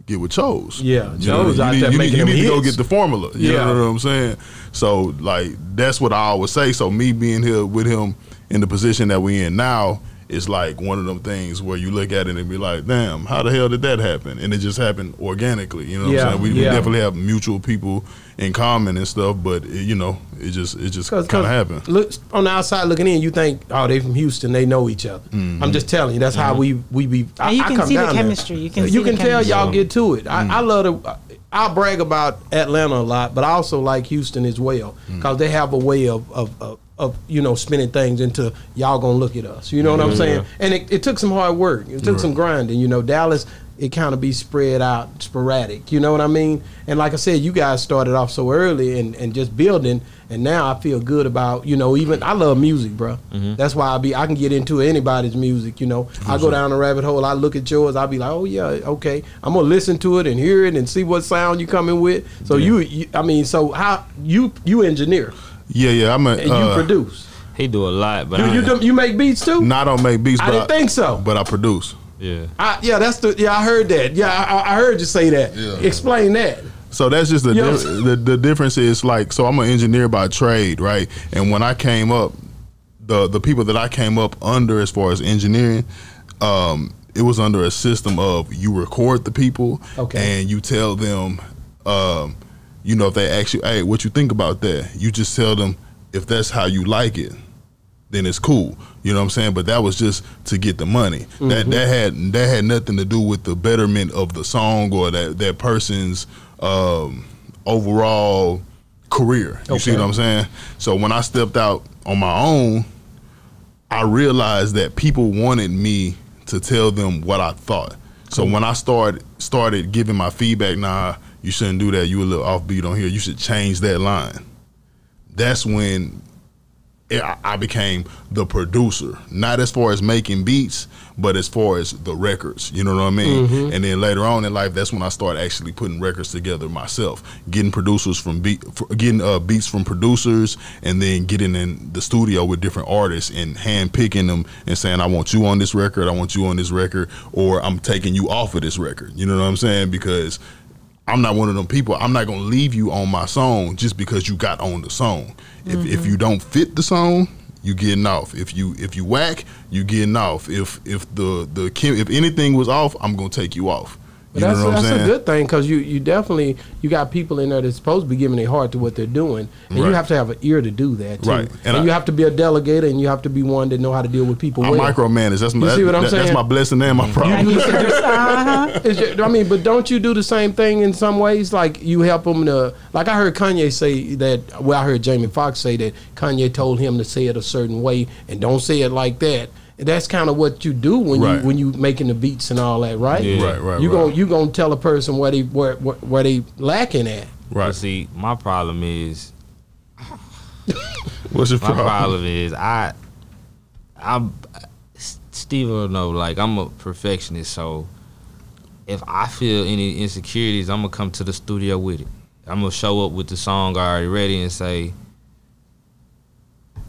[SPEAKER 5] Get with Chose.
[SPEAKER 2] Yeah,
[SPEAKER 5] You know,
[SPEAKER 2] Chose
[SPEAKER 5] you
[SPEAKER 2] out
[SPEAKER 5] need,
[SPEAKER 2] there
[SPEAKER 5] you need,
[SPEAKER 2] making
[SPEAKER 5] you
[SPEAKER 2] them
[SPEAKER 5] need to go
[SPEAKER 2] hits.
[SPEAKER 5] get the formula. You
[SPEAKER 2] Yeah.
[SPEAKER 5] know what I'm saying? So like that's what I always say. So me being here with him in the position that we in now is like one of them things where you look at it and be like, damn, how the hell did that happen? And it just happened organically. You know what
[SPEAKER 2] Yeah,
[SPEAKER 5] I'm saying? We, we
[SPEAKER 2] yeah.
[SPEAKER 5] definitely have mutual people in common and stuff, but it, you know, it just it just kind of happened.
[SPEAKER 2] Look on the outside looking in, you think, oh, they from Houston, they know each other. Mm-hmm. I'm just telling you, that's how mm-hmm. we we be. I,
[SPEAKER 3] And you
[SPEAKER 2] I
[SPEAKER 3] can
[SPEAKER 2] come
[SPEAKER 3] see the
[SPEAKER 2] down there.
[SPEAKER 3] chemistry. You can
[SPEAKER 2] you can tell y'all get to it. I, I mm-hmm. love to. I brag about Atlanta a lot, but I also like Houston as well because they have a way of, of, of of you know spinning things into y'all gonna look at us. You know what I'm saying? And it, it took some hard work. It took some grinding. You know, Dallas it kind of be spread out sporadic. You know what I mean? And like I said, you guys started off so early and, and just building, and now I feel good about you know even I love music, bro. That's why I be I can get into anybody's music. You know, I go down a rabbit hole. I look at yours. I'll be like, oh yeah, okay. I'm gonna listen to it and hear it and see what sound you coming with. So you, you, I mean, so how you you engineer
[SPEAKER 5] Yeah, yeah. I'm a
[SPEAKER 2] and you
[SPEAKER 5] uh,
[SPEAKER 2] produce.
[SPEAKER 4] He do a lot, but
[SPEAKER 2] You
[SPEAKER 4] I,
[SPEAKER 2] you, do, you make beats too?
[SPEAKER 5] Not on make beats,
[SPEAKER 2] I
[SPEAKER 5] but
[SPEAKER 2] didn't think so.
[SPEAKER 5] But I produce.
[SPEAKER 4] Yeah.
[SPEAKER 2] I, yeah, that's the yeah. I heard that. Yeah, I, I heard you say that.
[SPEAKER 5] Yeah.
[SPEAKER 2] Explain that.
[SPEAKER 5] So that's just the,
[SPEAKER 2] You know-
[SPEAKER 5] di- the the difference is like so I'm an engineer by trade, right? And when I came up, the the people that I came up under as far as engineering, um, it was under a system of you record the people
[SPEAKER 2] Okay.
[SPEAKER 5] and you tell them, um, you know, if they ask you, hey, what you think about that? You just tell them if that's how you like it then it's cool. You know what I'm saying? But that was just to get the money. That that had that had nothing to do with the betterment of the song or that that person's um, overall career. You see what I'm saying? So when I stepped out on my own, I realized that people wanted me to tell them what I thought. So when I started started giving my feedback, nah, you shouldn't do that. You a little offbeat on here. You should change that line. That's when I I became the producer, not as far as making beats, but as far as the records. You know what I mean? And then later on in life, that's when I started actually putting records together myself, getting producers from beat, getting uh, beats from producers, and then getting in the studio with different artists and hand picking them and saying, "I want you on this record, I want you on this record," or "I'm taking you off of this record." You know what I'm saying? Because I'm not one of them people. I'm not gonna leave you on my song just because you got on the song. If if you don't fit the song, you getting off. If you if you whack, you getting off. If if the the if anything was off, I'm gonna take you off. You
[SPEAKER 2] that's
[SPEAKER 5] know what I'm
[SPEAKER 2] that's a good thing because you you definitely you got people in there that's supposed to be giving their heart to what they're doing, and you have to have an ear to do that too.
[SPEAKER 5] Right.
[SPEAKER 2] And,
[SPEAKER 5] And I-
[SPEAKER 2] you have to be a delegator, and you have to be one that know how to deal with people.
[SPEAKER 5] I
[SPEAKER 2] well.
[SPEAKER 5] micromanage. That's my
[SPEAKER 2] You see what I'm
[SPEAKER 5] that- that's my blessing and my problem.
[SPEAKER 3] uh-huh.
[SPEAKER 2] It's I mean, but don't you do the same thing in some ways? Like you help them to, like I heard Kanye say that. Well, I heard Jamie Foxx say that Kanye told him to say it a certain way and don't say it like that. And that's kind of what you do when
[SPEAKER 5] Right.
[SPEAKER 2] you when you making the beats and all that, right?
[SPEAKER 4] Yeah.
[SPEAKER 5] Right, right,
[SPEAKER 2] You
[SPEAKER 5] right.
[SPEAKER 2] gon' you gonna tell a person where they where where, where they lacking at.
[SPEAKER 4] But
[SPEAKER 5] right.
[SPEAKER 4] see, my problem is
[SPEAKER 5] What's your problem?
[SPEAKER 4] my
[SPEAKER 5] problem?
[SPEAKER 4] problem is I I'm Steve will know like I'm a perfectionist, so if I feel any insecurities, I'm gonna come to the studio with it. I'm gonna show up with the song already ready and say,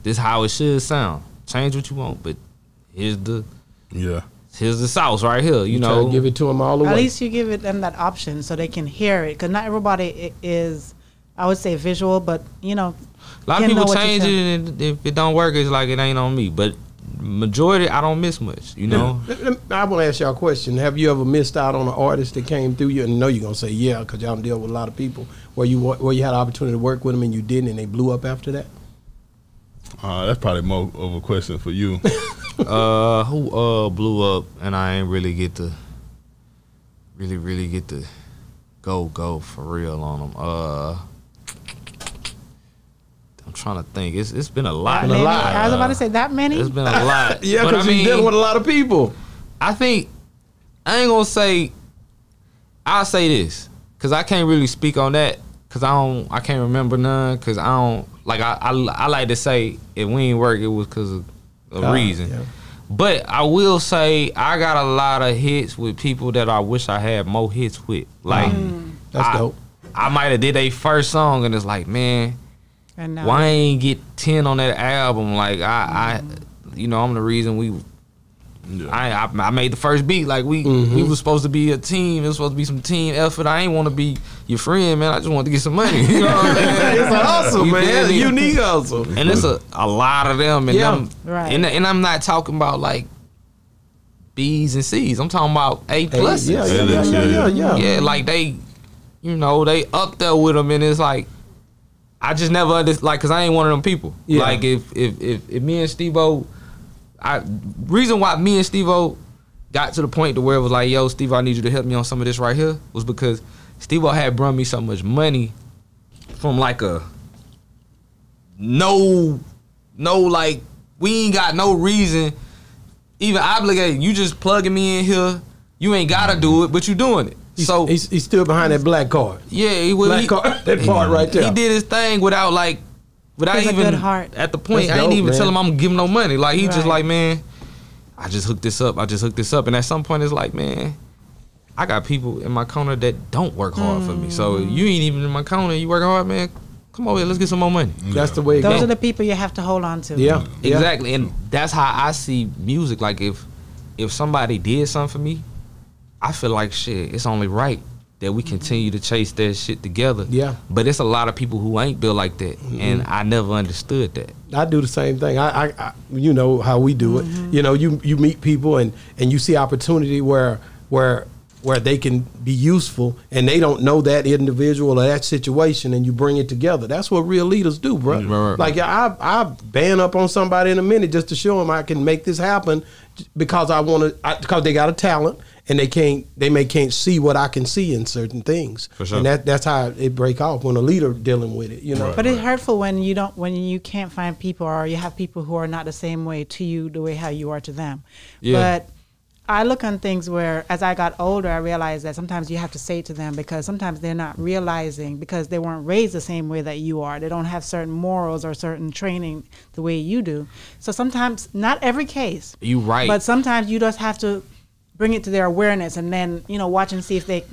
[SPEAKER 4] "This how it should sound. Change what you want, but here's the
[SPEAKER 5] Yeah.
[SPEAKER 4] here's the sauce right here." You
[SPEAKER 2] Try
[SPEAKER 4] know,
[SPEAKER 2] to give it to them all the way.
[SPEAKER 3] At
[SPEAKER 2] way.
[SPEAKER 3] least you give it them that option so they can hear it. Because not everybody is, I would say, visual, but you know,
[SPEAKER 4] A lot of people change it, and if it don't work, it's like it ain't on me. But majority, I don't miss much. You know,
[SPEAKER 2] Let- let- I want to ask y'all a question. Have you ever missed out on an artist that came through you? And I know you're gonna say yeah, because y'all deal with a lot of people. Where you where you had an opportunity to work with them and you didn't, and they blew up after that.
[SPEAKER 5] Uh, that's probably more of a question for you.
[SPEAKER 4] uh, who uh blew up, and I ain't really get to really, really get to go go for real on them. Uh, I'm trying to think. It's it's been a lot.
[SPEAKER 3] That many?
[SPEAKER 2] lot.
[SPEAKER 3] I was about to say that many.
[SPEAKER 4] It's been a lot.
[SPEAKER 2] Yeah, because
[SPEAKER 4] I
[SPEAKER 2] you're dealing with a lot of people.
[SPEAKER 4] I think I ain't gonna say. I'll say this because I can't really speak on that because I don't. I can't remember none because I don't like. I, I I like to say if we ain't work, it was because of a
[SPEAKER 2] God,
[SPEAKER 4] reason.
[SPEAKER 2] yeah.
[SPEAKER 4] But I will say I got a lot of hits with people that I wish I had more hits with. Mm. Like
[SPEAKER 2] That's
[SPEAKER 4] I,
[SPEAKER 2] dope.
[SPEAKER 4] I might have did a first song and it's like, man,
[SPEAKER 3] and now,
[SPEAKER 4] why I ain't get ten on that album? Like I, I, mm. you know, I'm the reason we. I, I I made the first beat. Like we we mm-hmm. was supposed to be a team. It was supposed to be some team effort. I ain't want to be your friend, man. I just want to get some money. You know what I'm saying?
[SPEAKER 2] It's a hustle,
[SPEAKER 4] You
[SPEAKER 2] man.
[SPEAKER 4] feel me?
[SPEAKER 2] Unique hustle.
[SPEAKER 4] and it's a, a lot of them. And
[SPEAKER 2] Yeah.
[SPEAKER 4] them,
[SPEAKER 3] Right.
[SPEAKER 4] and and I'm not talking about like B's and C's. I'm talking about A pluses.
[SPEAKER 2] yeah, yeah, yeah, yeah, yeah, yeah.
[SPEAKER 4] Yeah, like they, you know, they up there with them, and it's like, I just never understood, like, cause I ain't one of them people.
[SPEAKER 2] Yeah.
[SPEAKER 4] Like, if if if, if me and Steve-O, I reason why me and Steve-O got to the point to where it was like, yo, Steve, I need you to help me on some of this right here, was because Steve-O had brought me so much money from like a no, no, like we ain't got no reason even obligated. You just plugging me in here. You ain't gotta do it, but you doing it.
[SPEAKER 2] He's,
[SPEAKER 4] so
[SPEAKER 2] he's, he's still behind that black card.
[SPEAKER 4] yeah, he, well,
[SPEAKER 2] Black
[SPEAKER 4] he,
[SPEAKER 2] card, that part right there.
[SPEAKER 4] he did his thing without like, without
[SPEAKER 3] He has a
[SPEAKER 4] even
[SPEAKER 3] good heart.
[SPEAKER 4] at the point.
[SPEAKER 2] That's
[SPEAKER 4] I ain't
[SPEAKER 2] dope,
[SPEAKER 4] even
[SPEAKER 2] man.
[SPEAKER 4] tell him I'm gonna give him no money. Like he just like, man, I just hooked this up. I just hooked this up, and at some point it's like, man. I got people in my corner that don't work hard for me. So
[SPEAKER 3] Mm.
[SPEAKER 4] you ain't even in my corner. You working hard, man. Come over here. Let's get some more money.
[SPEAKER 2] That's the way it
[SPEAKER 3] those
[SPEAKER 2] goes.
[SPEAKER 3] are the people you have to hold on to.
[SPEAKER 2] yeah, yeah.
[SPEAKER 4] Exactly, and that's how I see music. Like if if somebody did something for me, I feel like shit. It's only right that we continue to chase that shit together.
[SPEAKER 2] Yeah.
[SPEAKER 4] But it's a lot of people who ain't built like that, mm-hmm. and I never understood that.
[SPEAKER 2] I do the same thing. I, I, I you know how we do it. Mm-hmm. You know, you you meet people and and you see opportunity where where where they can be useful and they don't know that individual or that situation and you bring it together. That's what real leaders do, bro.
[SPEAKER 4] Right, right.
[SPEAKER 2] Like I I ban up on somebody in a minute just to show them I can make this happen because I want to because they got a talent and they can't they may can't see what I can see in certain things.
[SPEAKER 4] For sure.
[SPEAKER 2] And that that's how it break off when a leader dealing with it, you know.
[SPEAKER 3] But it's hurtful when you don't when you can't find people or you have people who are not the same way to you the way how you are to them.
[SPEAKER 4] Yeah.
[SPEAKER 3] But I look on things where as I got older I realized that sometimes you have to say to them because sometimes they're not realizing because they weren't raised the same way that you are. They don't have certain morals or certain training the way you do. So sometimes not every case.
[SPEAKER 4] You right.
[SPEAKER 3] But sometimes you just have to bring it to their awareness and then, you know, watch and see if they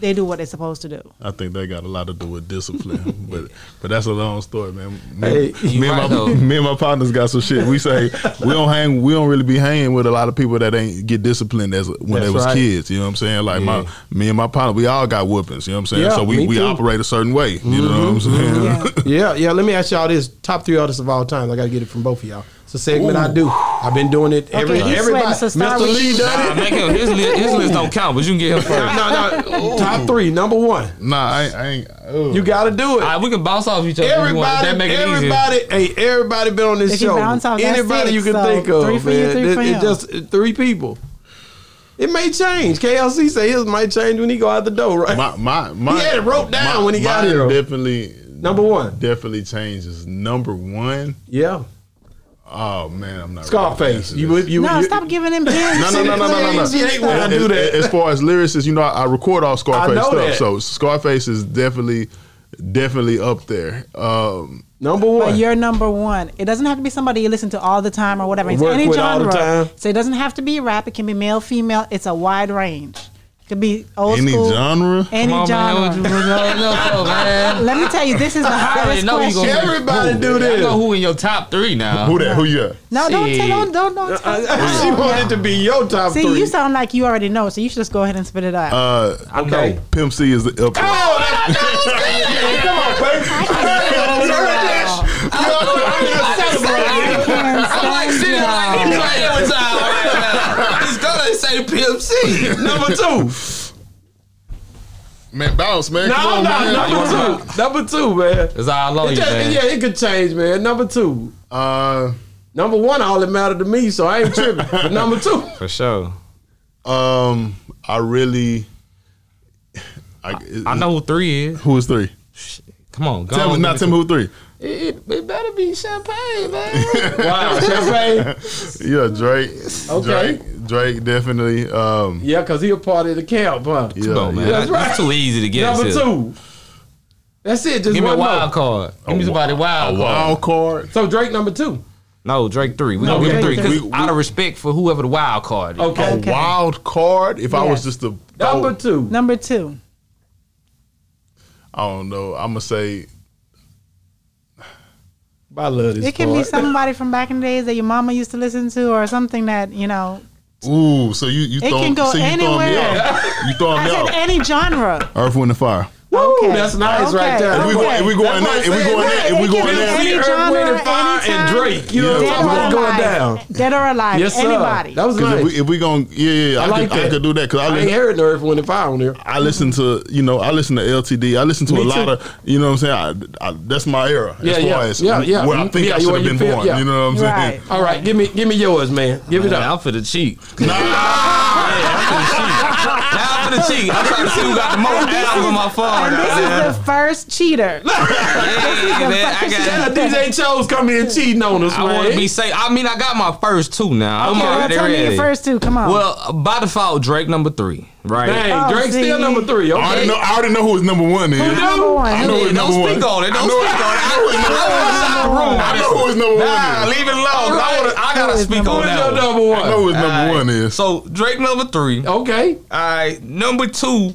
[SPEAKER 3] they do what they're supposed to do.
[SPEAKER 5] I think that got a lot to do with discipline, but but that's a long story, man. Me,
[SPEAKER 2] Hey,
[SPEAKER 5] me and my me and my partners got some shit. We say we don't hang, we don't really be hanging with a lot of people that ain't get disciplined as when they was
[SPEAKER 2] right.
[SPEAKER 5] kids. You know what I'm saying? Like my me and my partner, we all got whoopings. You know what I'm saying?
[SPEAKER 2] Yeah,
[SPEAKER 5] so we, we
[SPEAKER 2] too.
[SPEAKER 5] operate a certain way. You know what I'm mm-hmm, saying? Mm-hmm.
[SPEAKER 3] Yeah.
[SPEAKER 2] yeah, yeah. Let me ask y'all this: top three artists of all time. I got to get it from both of y'all. It's a segment I do. I've been doing it every
[SPEAKER 3] he's
[SPEAKER 2] everybody.
[SPEAKER 3] sweating, so
[SPEAKER 2] Mr. Lee
[SPEAKER 3] you.
[SPEAKER 2] done
[SPEAKER 4] Nah,
[SPEAKER 2] it.
[SPEAKER 4] make him, his, list, his list don't count, but you can get him first.
[SPEAKER 2] No, no. Top three. Number one.
[SPEAKER 5] Nah, I ain't. I ain't ugh.
[SPEAKER 2] You got to do it.
[SPEAKER 4] All right, we can bounce off each other. if you want.
[SPEAKER 2] Everybody,
[SPEAKER 4] That make it easier.
[SPEAKER 2] everybody, hey, everybody been on this
[SPEAKER 3] If
[SPEAKER 2] show.
[SPEAKER 3] bounce off,
[SPEAKER 2] Anybody
[SPEAKER 3] six,
[SPEAKER 2] you can
[SPEAKER 3] so
[SPEAKER 2] think of,
[SPEAKER 3] three for you,
[SPEAKER 2] man.
[SPEAKER 3] three
[SPEAKER 2] It-
[SPEAKER 3] for
[SPEAKER 2] it
[SPEAKER 3] him.
[SPEAKER 2] just three people. It may change. KLC say his might change when he go out the door, right?
[SPEAKER 5] my my my.
[SPEAKER 2] he had it wrote down
[SPEAKER 5] my-
[SPEAKER 2] when he got here.
[SPEAKER 5] Definitely.
[SPEAKER 2] Number one.
[SPEAKER 5] Definitely changes. Number one.
[SPEAKER 2] yeah,
[SPEAKER 5] Oh man, I'm not.
[SPEAKER 2] Scarface.
[SPEAKER 5] ready to
[SPEAKER 2] You would you
[SPEAKER 3] no,
[SPEAKER 2] you,
[SPEAKER 3] stop giving him hints.
[SPEAKER 5] No, no, no, no, no, no, no.
[SPEAKER 2] She hate when I do that.
[SPEAKER 5] As far as lyricists, you know, I record all Scarface
[SPEAKER 2] know
[SPEAKER 5] stuff,
[SPEAKER 2] that.
[SPEAKER 5] so Scarface is definitely, definitely up there. Um,
[SPEAKER 2] Number one.
[SPEAKER 3] But you're number one. It doesn't have to be somebody you listen to all the time or whatever. It's
[SPEAKER 2] Work
[SPEAKER 3] any
[SPEAKER 2] with all the
[SPEAKER 3] genre.
[SPEAKER 2] time.
[SPEAKER 3] So it doesn't have to be rap. It can be male, female. It's a wide range. It could be old
[SPEAKER 5] any
[SPEAKER 3] school.
[SPEAKER 5] genre.
[SPEAKER 3] Any
[SPEAKER 4] on, man. What
[SPEAKER 3] genre.
[SPEAKER 4] you- what you- what you- man.
[SPEAKER 3] Let me tell you, this is the
[SPEAKER 4] I already
[SPEAKER 3] hardest
[SPEAKER 4] know you
[SPEAKER 3] question.
[SPEAKER 4] gonna
[SPEAKER 2] Everybody
[SPEAKER 4] who.
[SPEAKER 2] do
[SPEAKER 4] I
[SPEAKER 2] this.
[SPEAKER 4] know who in your top three now.
[SPEAKER 5] Who that? Who you? Got?
[SPEAKER 3] No, don't tell don't don't don't. tell-
[SPEAKER 2] she wanted to be your top
[SPEAKER 3] See,
[SPEAKER 2] three.
[SPEAKER 3] you sound like you already know, so you should just go ahead and spit it out.
[SPEAKER 5] Uh,
[SPEAKER 2] okay.
[SPEAKER 5] Pimp C is the up.
[SPEAKER 2] Oh, that, that was good. Come on, baby.
[SPEAKER 4] I'm like sitting like he playing with y'all right now. He's gonna say Pimp C.
[SPEAKER 2] Number two.
[SPEAKER 5] Man, bounce, man.
[SPEAKER 2] No,
[SPEAKER 5] Come on,
[SPEAKER 2] no,
[SPEAKER 5] man.
[SPEAKER 2] number two. Number two, man.
[SPEAKER 4] That's all on
[SPEAKER 2] It
[SPEAKER 4] you,
[SPEAKER 2] just-
[SPEAKER 4] man.
[SPEAKER 2] yeah, it could change, man. Number two.
[SPEAKER 5] Uh,
[SPEAKER 2] Number one, all that mattered to me, so I ain't tripping. But number two.
[SPEAKER 4] For sure.
[SPEAKER 5] um, I really. I,
[SPEAKER 4] I know who three is.
[SPEAKER 5] who is three.
[SPEAKER 4] Come on, go
[SPEAKER 5] Tell me,
[SPEAKER 4] on,
[SPEAKER 5] not
[SPEAKER 4] give
[SPEAKER 5] tell me who three.
[SPEAKER 4] It, it, it
[SPEAKER 2] be champagne, man. wow, champagne.
[SPEAKER 5] Yeah, Drake.
[SPEAKER 2] Okay.
[SPEAKER 5] Drake, Drake definitely. Um,
[SPEAKER 2] Yeah, cause he a part of the camp, huh?
[SPEAKER 5] yeah,
[SPEAKER 4] Come on, man.
[SPEAKER 2] That's
[SPEAKER 4] That's
[SPEAKER 2] right.
[SPEAKER 4] too easy to get.
[SPEAKER 2] Number two. That's it. Just
[SPEAKER 4] Give me a wild
[SPEAKER 2] more.
[SPEAKER 4] card. Give me somebody
[SPEAKER 5] a
[SPEAKER 4] wild card.
[SPEAKER 5] wild card.
[SPEAKER 2] So Drake number two.
[SPEAKER 4] No, Drake three. We
[SPEAKER 2] No,
[SPEAKER 4] gonna give him three
[SPEAKER 5] three.
[SPEAKER 4] because out of respect for whoever the wild card. Is.
[SPEAKER 2] Okay.
[SPEAKER 5] A
[SPEAKER 3] Okay.
[SPEAKER 5] wild card. If I was just a
[SPEAKER 2] Number two.
[SPEAKER 3] Number two.
[SPEAKER 5] I don't know. I'm gonna say
[SPEAKER 2] I love this.
[SPEAKER 3] It can be somebody from back in the days that your mama used to listen to, or something that you know.
[SPEAKER 5] Ooh, so you you
[SPEAKER 3] It
[SPEAKER 5] throwing,
[SPEAKER 3] can go
[SPEAKER 5] so you throwing me
[SPEAKER 3] anywhere.
[SPEAKER 5] off. You throwing
[SPEAKER 3] I
[SPEAKER 5] me
[SPEAKER 3] said
[SPEAKER 5] off.
[SPEAKER 3] any genre.
[SPEAKER 5] Earth, Wind, and Fire.
[SPEAKER 2] Woo,
[SPEAKER 3] Okay.
[SPEAKER 2] that's nice right there.
[SPEAKER 5] If we go,
[SPEAKER 3] Okay.
[SPEAKER 5] if we going there, if we
[SPEAKER 2] I'm
[SPEAKER 5] going there, if we
[SPEAKER 3] It
[SPEAKER 5] going
[SPEAKER 3] can
[SPEAKER 5] there,
[SPEAKER 3] any
[SPEAKER 2] Earth,
[SPEAKER 3] genre,
[SPEAKER 2] Wind, and Fire, and. Drake. You know
[SPEAKER 5] Yeah.
[SPEAKER 2] what
[SPEAKER 3] Dead
[SPEAKER 2] I'm
[SPEAKER 3] or
[SPEAKER 2] saying? Going down.
[SPEAKER 3] Dead or alive.
[SPEAKER 2] Yes, sir.
[SPEAKER 3] Anybody.
[SPEAKER 2] That was nice.
[SPEAKER 5] if we, if we going, yeah, yeah, yeah,
[SPEAKER 2] I
[SPEAKER 5] I,
[SPEAKER 2] like
[SPEAKER 5] could, I could do that because I,
[SPEAKER 2] I ain't heard Earth, Wind, and Fire on there.
[SPEAKER 5] I listen to, you know, I listen to LTD. I listen to
[SPEAKER 2] Me
[SPEAKER 5] a lot
[SPEAKER 2] too.
[SPEAKER 5] of, you know what I'm saying. I, I, that's my era.
[SPEAKER 2] Yeah,
[SPEAKER 5] as far
[SPEAKER 2] yeah.
[SPEAKER 5] as
[SPEAKER 2] Yeah, yeah.
[SPEAKER 5] where I think
[SPEAKER 2] Yeah,
[SPEAKER 5] I should have been born.
[SPEAKER 2] yeah.
[SPEAKER 5] You know what I'm
[SPEAKER 3] Right.
[SPEAKER 5] saying?
[SPEAKER 2] All right, give me give me yours, man. Give it up.
[SPEAKER 4] I'm for the cheek.
[SPEAKER 5] Nah,
[SPEAKER 4] Now I'm for the cheek. I'm trying to see who got the most albums on my phone.
[SPEAKER 3] And this
[SPEAKER 4] goddamn.
[SPEAKER 3] is the first cheater.
[SPEAKER 4] Yeah, man, I
[SPEAKER 2] Yeah,
[SPEAKER 4] got.
[SPEAKER 2] DJ Chose coming in cheating on us,
[SPEAKER 4] I want to be safe. I mean, I got my first two now. I'm
[SPEAKER 3] Okay, well,
[SPEAKER 4] already
[SPEAKER 3] tell me your first two. Come on.
[SPEAKER 4] Well, by default, Drake number three. Right.
[SPEAKER 2] Dang,
[SPEAKER 3] Oh,
[SPEAKER 2] Drake still number three.
[SPEAKER 5] I already know. I already know who his number one is.
[SPEAKER 3] number one.
[SPEAKER 5] I know who his number one.
[SPEAKER 4] Don't speak
[SPEAKER 5] one.
[SPEAKER 4] on it. Don't speak on it.
[SPEAKER 5] I know his number one. I know who his number one
[SPEAKER 4] Nah,
[SPEAKER 5] is.
[SPEAKER 4] leave it alone. 'cause I, wanna, I gotta
[SPEAKER 3] Who is
[SPEAKER 4] speak
[SPEAKER 3] number
[SPEAKER 4] on
[SPEAKER 2] Who's
[SPEAKER 4] that.
[SPEAKER 2] your
[SPEAKER 4] one.
[SPEAKER 5] I know who his number one is.
[SPEAKER 4] So Drake number three.
[SPEAKER 2] Okay.
[SPEAKER 4] All right, number two.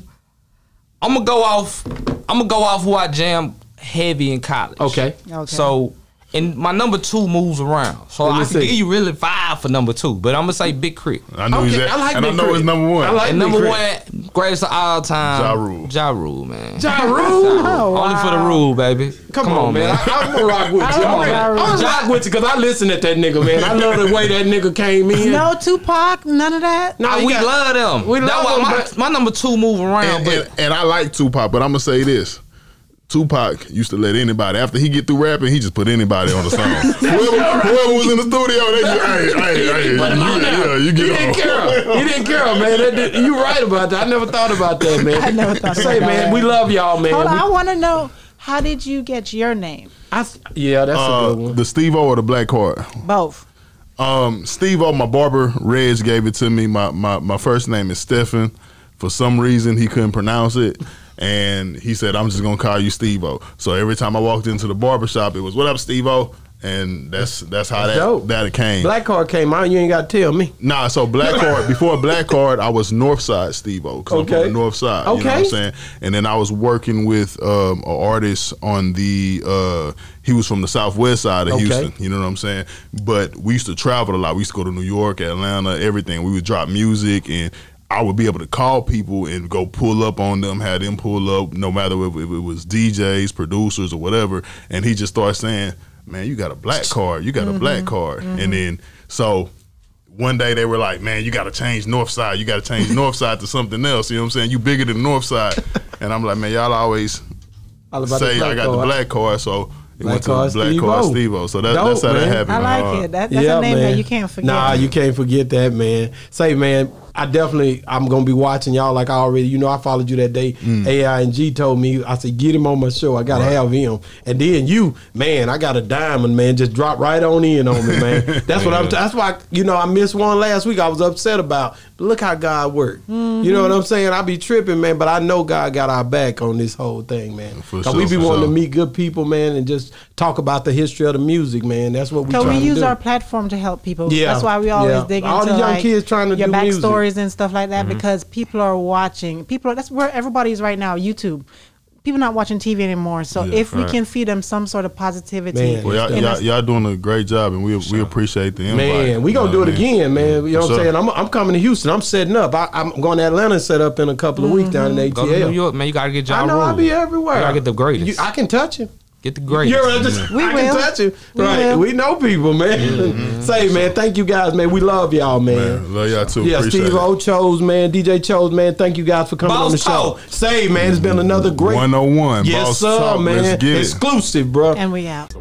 [SPEAKER 4] I'm gonna go off. I'm gonna go off who I jam heavy in college.
[SPEAKER 2] Okay.
[SPEAKER 3] Okay.
[SPEAKER 4] So, and my number two moves around. So I can
[SPEAKER 2] see.
[SPEAKER 4] give you really five for number two, but I'm gonna say Big Crit.
[SPEAKER 5] I know
[SPEAKER 2] Okay,
[SPEAKER 5] he's at,
[SPEAKER 2] I like
[SPEAKER 5] and I know
[SPEAKER 2] Crit.
[SPEAKER 5] his number one.
[SPEAKER 2] I like
[SPEAKER 4] And
[SPEAKER 2] Big
[SPEAKER 4] number
[SPEAKER 2] Crit.
[SPEAKER 4] one, greatest of all time,
[SPEAKER 5] Ja Rule.
[SPEAKER 4] Ja Rule, man.
[SPEAKER 2] Ja Rule.
[SPEAKER 3] Oh,
[SPEAKER 4] Only for the rule, baby.
[SPEAKER 2] Come, on, man. I, I'm gonna rock with you.
[SPEAKER 3] I like
[SPEAKER 2] I'm gonna rock with you because I listen at that nigga, man. I love the way that nigga came in.
[SPEAKER 3] no Tupac, none of that.
[SPEAKER 2] Nah,
[SPEAKER 4] Uh, we
[SPEAKER 2] got-
[SPEAKER 4] love them.
[SPEAKER 2] we love
[SPEAKER 4] why
[SPEAKER 2] them,
[SPEAKER 4] my, my number two move around,
[SPEAKER 5] and,
[SPEAKER 4] but
[SPEAKER 5] and, and I like Tupac, but I'm gonna say this. Tupac used to let anybody after he get through rapping, he just put anybody on the song. whoever, whoever was in the studio, they just hey, hey, hey, you, yeah, you
[SPEAKER 2] He
[SPEAKER 5] get
[SPEAKER 2] didn't
[SPEAKER 5] on.
[SPEAKER 2] care. He didn't care, man. That, that- you right about that. I never thought about that, man.
[SPEAKER 3] I never thought
[SPEAKER 2] Say, man,
[SPEAKER 3] that.
[SPEAKER 2] we love y'all, man.
[SPEAKER 3] Hold on,
[SPEAKER 2] We-
[SPEAKER 3] I want to know how did you get your name?
[SPEAKER 2] I s- yeah, that's a
[SPEAKER 5] Uh,
[SPEAKER 2] good one.
[SPEAKER 5] the Steve O or the Black Card.
[SPEAKER 3] Both.
[SPEAKER 5] Um, Steve O, my barber, Reg gave it to me. My, my my first name is Stephen. For some reason, he couldn't pronounce it, and he said, "I'm just gonna call you Steve O." So every time I walked into the barber shop, it was, "What up, Steve O?" And that's that's how that
[SPEAKER 2] dope.
[SPEAKER 5] that came.
[SPEAKER 2] Black card came out. You ain't got to tell me.
[SPEAKER 5] Nah, so Black Card before Black Card, I was Northside Steve O because I'm
[SPEAKER 2] Okay.
[SPEAKER 5] from the North Side. You know what
[SPEAKER 2] Okay.
[SPEAKER 5] I'm saying? And then I was working with um, an artist on the. Uh, he was from the Southwest side of
[SPEAKER 2] Okay.
[SPEAKER 5] Houston. You know what I'm saying? But we used to travel a lot. We used to go to New York, Atlanta, everything. We would drop music and. I would be able to call people and go pull up on them, have them pull up, no matter if, if it was DJs, producers, or whatever. And he just starts saying, "Man, you got a black card. You got a black card." And then so one day they were like, "Man, you got to change North Side. You got to change North Side to something else." You know what I'm saying? You bigger than North Side, and I'm like, "Man, y'all always
[SPEAKER 2] All about
[SPEAKER 5] say I got
[SPEAKER 2] card.
[SPEAKER 5] the black card, so it
[SPEAKER 2] Black
[SPEAKER 5] went to
[SPEAKER 2] card
[SPEAKER 5] Black
[SPEAKER 2] Steve-O.
[SPEAKER 5] Card Steve O. So that,
[SPEAKER 2] Dope,
[SPEAKER 5] that's how that
[SPEAKER 2] man.
[SPEAKER 5] happened.
[SPEAKER 3] I like
[SPEAKER 5] Uh,
[SPEAKER 3] it. That, that's a name that you can't forget.
[SPEAKER 2] Nah, you can't forget that, man. Say, man, I definitely, I'm gonna be watching y'all like I already, you know, I followed you that day.
[SPEAKER 5] Mm.
[SPEAKER 2] AI and G told me, I said, get him on my show. I gotta have him. And then you, man, I got a diamond, man, just drop right on in on me, man. That's what I'm. That's why, you know, I missed one last week. I was upset about. But look how God worked. You know what I'm saying? I be tripping, man, but I know God got our back on this whole thing, man.
[SPEAKER 5] For
[SPEAKER 2] 'Cause
[SPEAKER 5] sure,
[SPEAKER 2] we be
[SPEAKER 5] for
[SPEAKER 2] wanting to meet good people, man, and just talk about the history of the music, man. That's what we.
[SPEAKER 3] So we
[SPEAKER 2] trying to
[SPEAKER 3] use
[SPEAKER 2] do.
[SPEAKER 3] our platform to help people.
[SPEAKER 2] Yeah,
[SPEAKER 3] That's why we always
[SPEAKER 2] yeah.
[SPEAKER 3] dig
[SPEAKER 2] All
[SPEAKER 3] into
[SPEAKER 2] the young
[SPEAKER 3] like,
[SPEAKER 2] kids trying to
[SPEAKER 3] your
[SPEAKER 2] do music. Mm-hmm.
[SPEAKER 3] and stuff like that because people are watching. People are, that's where everybody's right now. YouTube. People not watching TV anymore. So
[SPEAKER 5] Yeah,
[SPEAKER 3] if we can feed them some sort of positivity,
[SPEAKER 2] Man.
[SPEAKER 5] Well, y'all, y'all, y'all doing a great job, and we we appreciate the invite.
[SPEAKER 2] Man, we
[SPEAKER 5] You
[SPEAKER 2] gonna
[SPEAKER 5] know
[SPEAKER 2] do it
[SPEAKER 5] what mean?
[SPEAKER 2] again, man. You know what I'm saying? I'm, I'm coming to Houston. I'm setting up. I, I'm going to Atlanta and set up in a couple of weeks down in ATL.
[SPEAKER 4] go to New York, man. You gotta get Ja
[SPEAKER 2] I know
[SPEAKER 4] Rule.
[SPEAKER 2] I'll be everywhere.
[SPEAKER 4] I gotta get the greatest.
[SPEAKER 2] You, I can touch him.
[SPEAKER 4] Get the greatest.
[SPEAKER 2] You're right, just,
[SPEAKER 3] We
[SPEAKER 2] I
[SPEAKER 3] will.
[SPEAKER 2] can touch him.
[SPEAKER 3] We
[SPEAKER 2] right.
[SPEAKER 3] will.
[SPEAKER 2] We know people, man. Mm-hmm. Say, man, thank you guys, man. We love y'all, man.
[SPEAKER 5] Man, love y'all too.
[SPEAKER 2] Yeah,
[SPEAKER 5] Appreciate
[SPEAKER 2] Steve
[SPEAKER 5] it.
[SPEAKER 2] O chose, man. DJ Chose, man. Thank you guys for coming
[SPEAKER 4] Boss
[SPEAKER 2] on the show.
[SPEAKER 4] Talk.
[SPEAKER 2] Say, man, it's been another great
[SPEAKER 5] 101.
[SPEAKER 2] Yes,
[SPEAKER 5] Boss
[SPEAKER 2] sir,
[SPEAKER 5] Talk.
[SPEAKER 2] man.
[SPEAKER 5] Let's get.
[SPEAKER 2] Exclusive, bro.
[SPEAKER 3] and we out.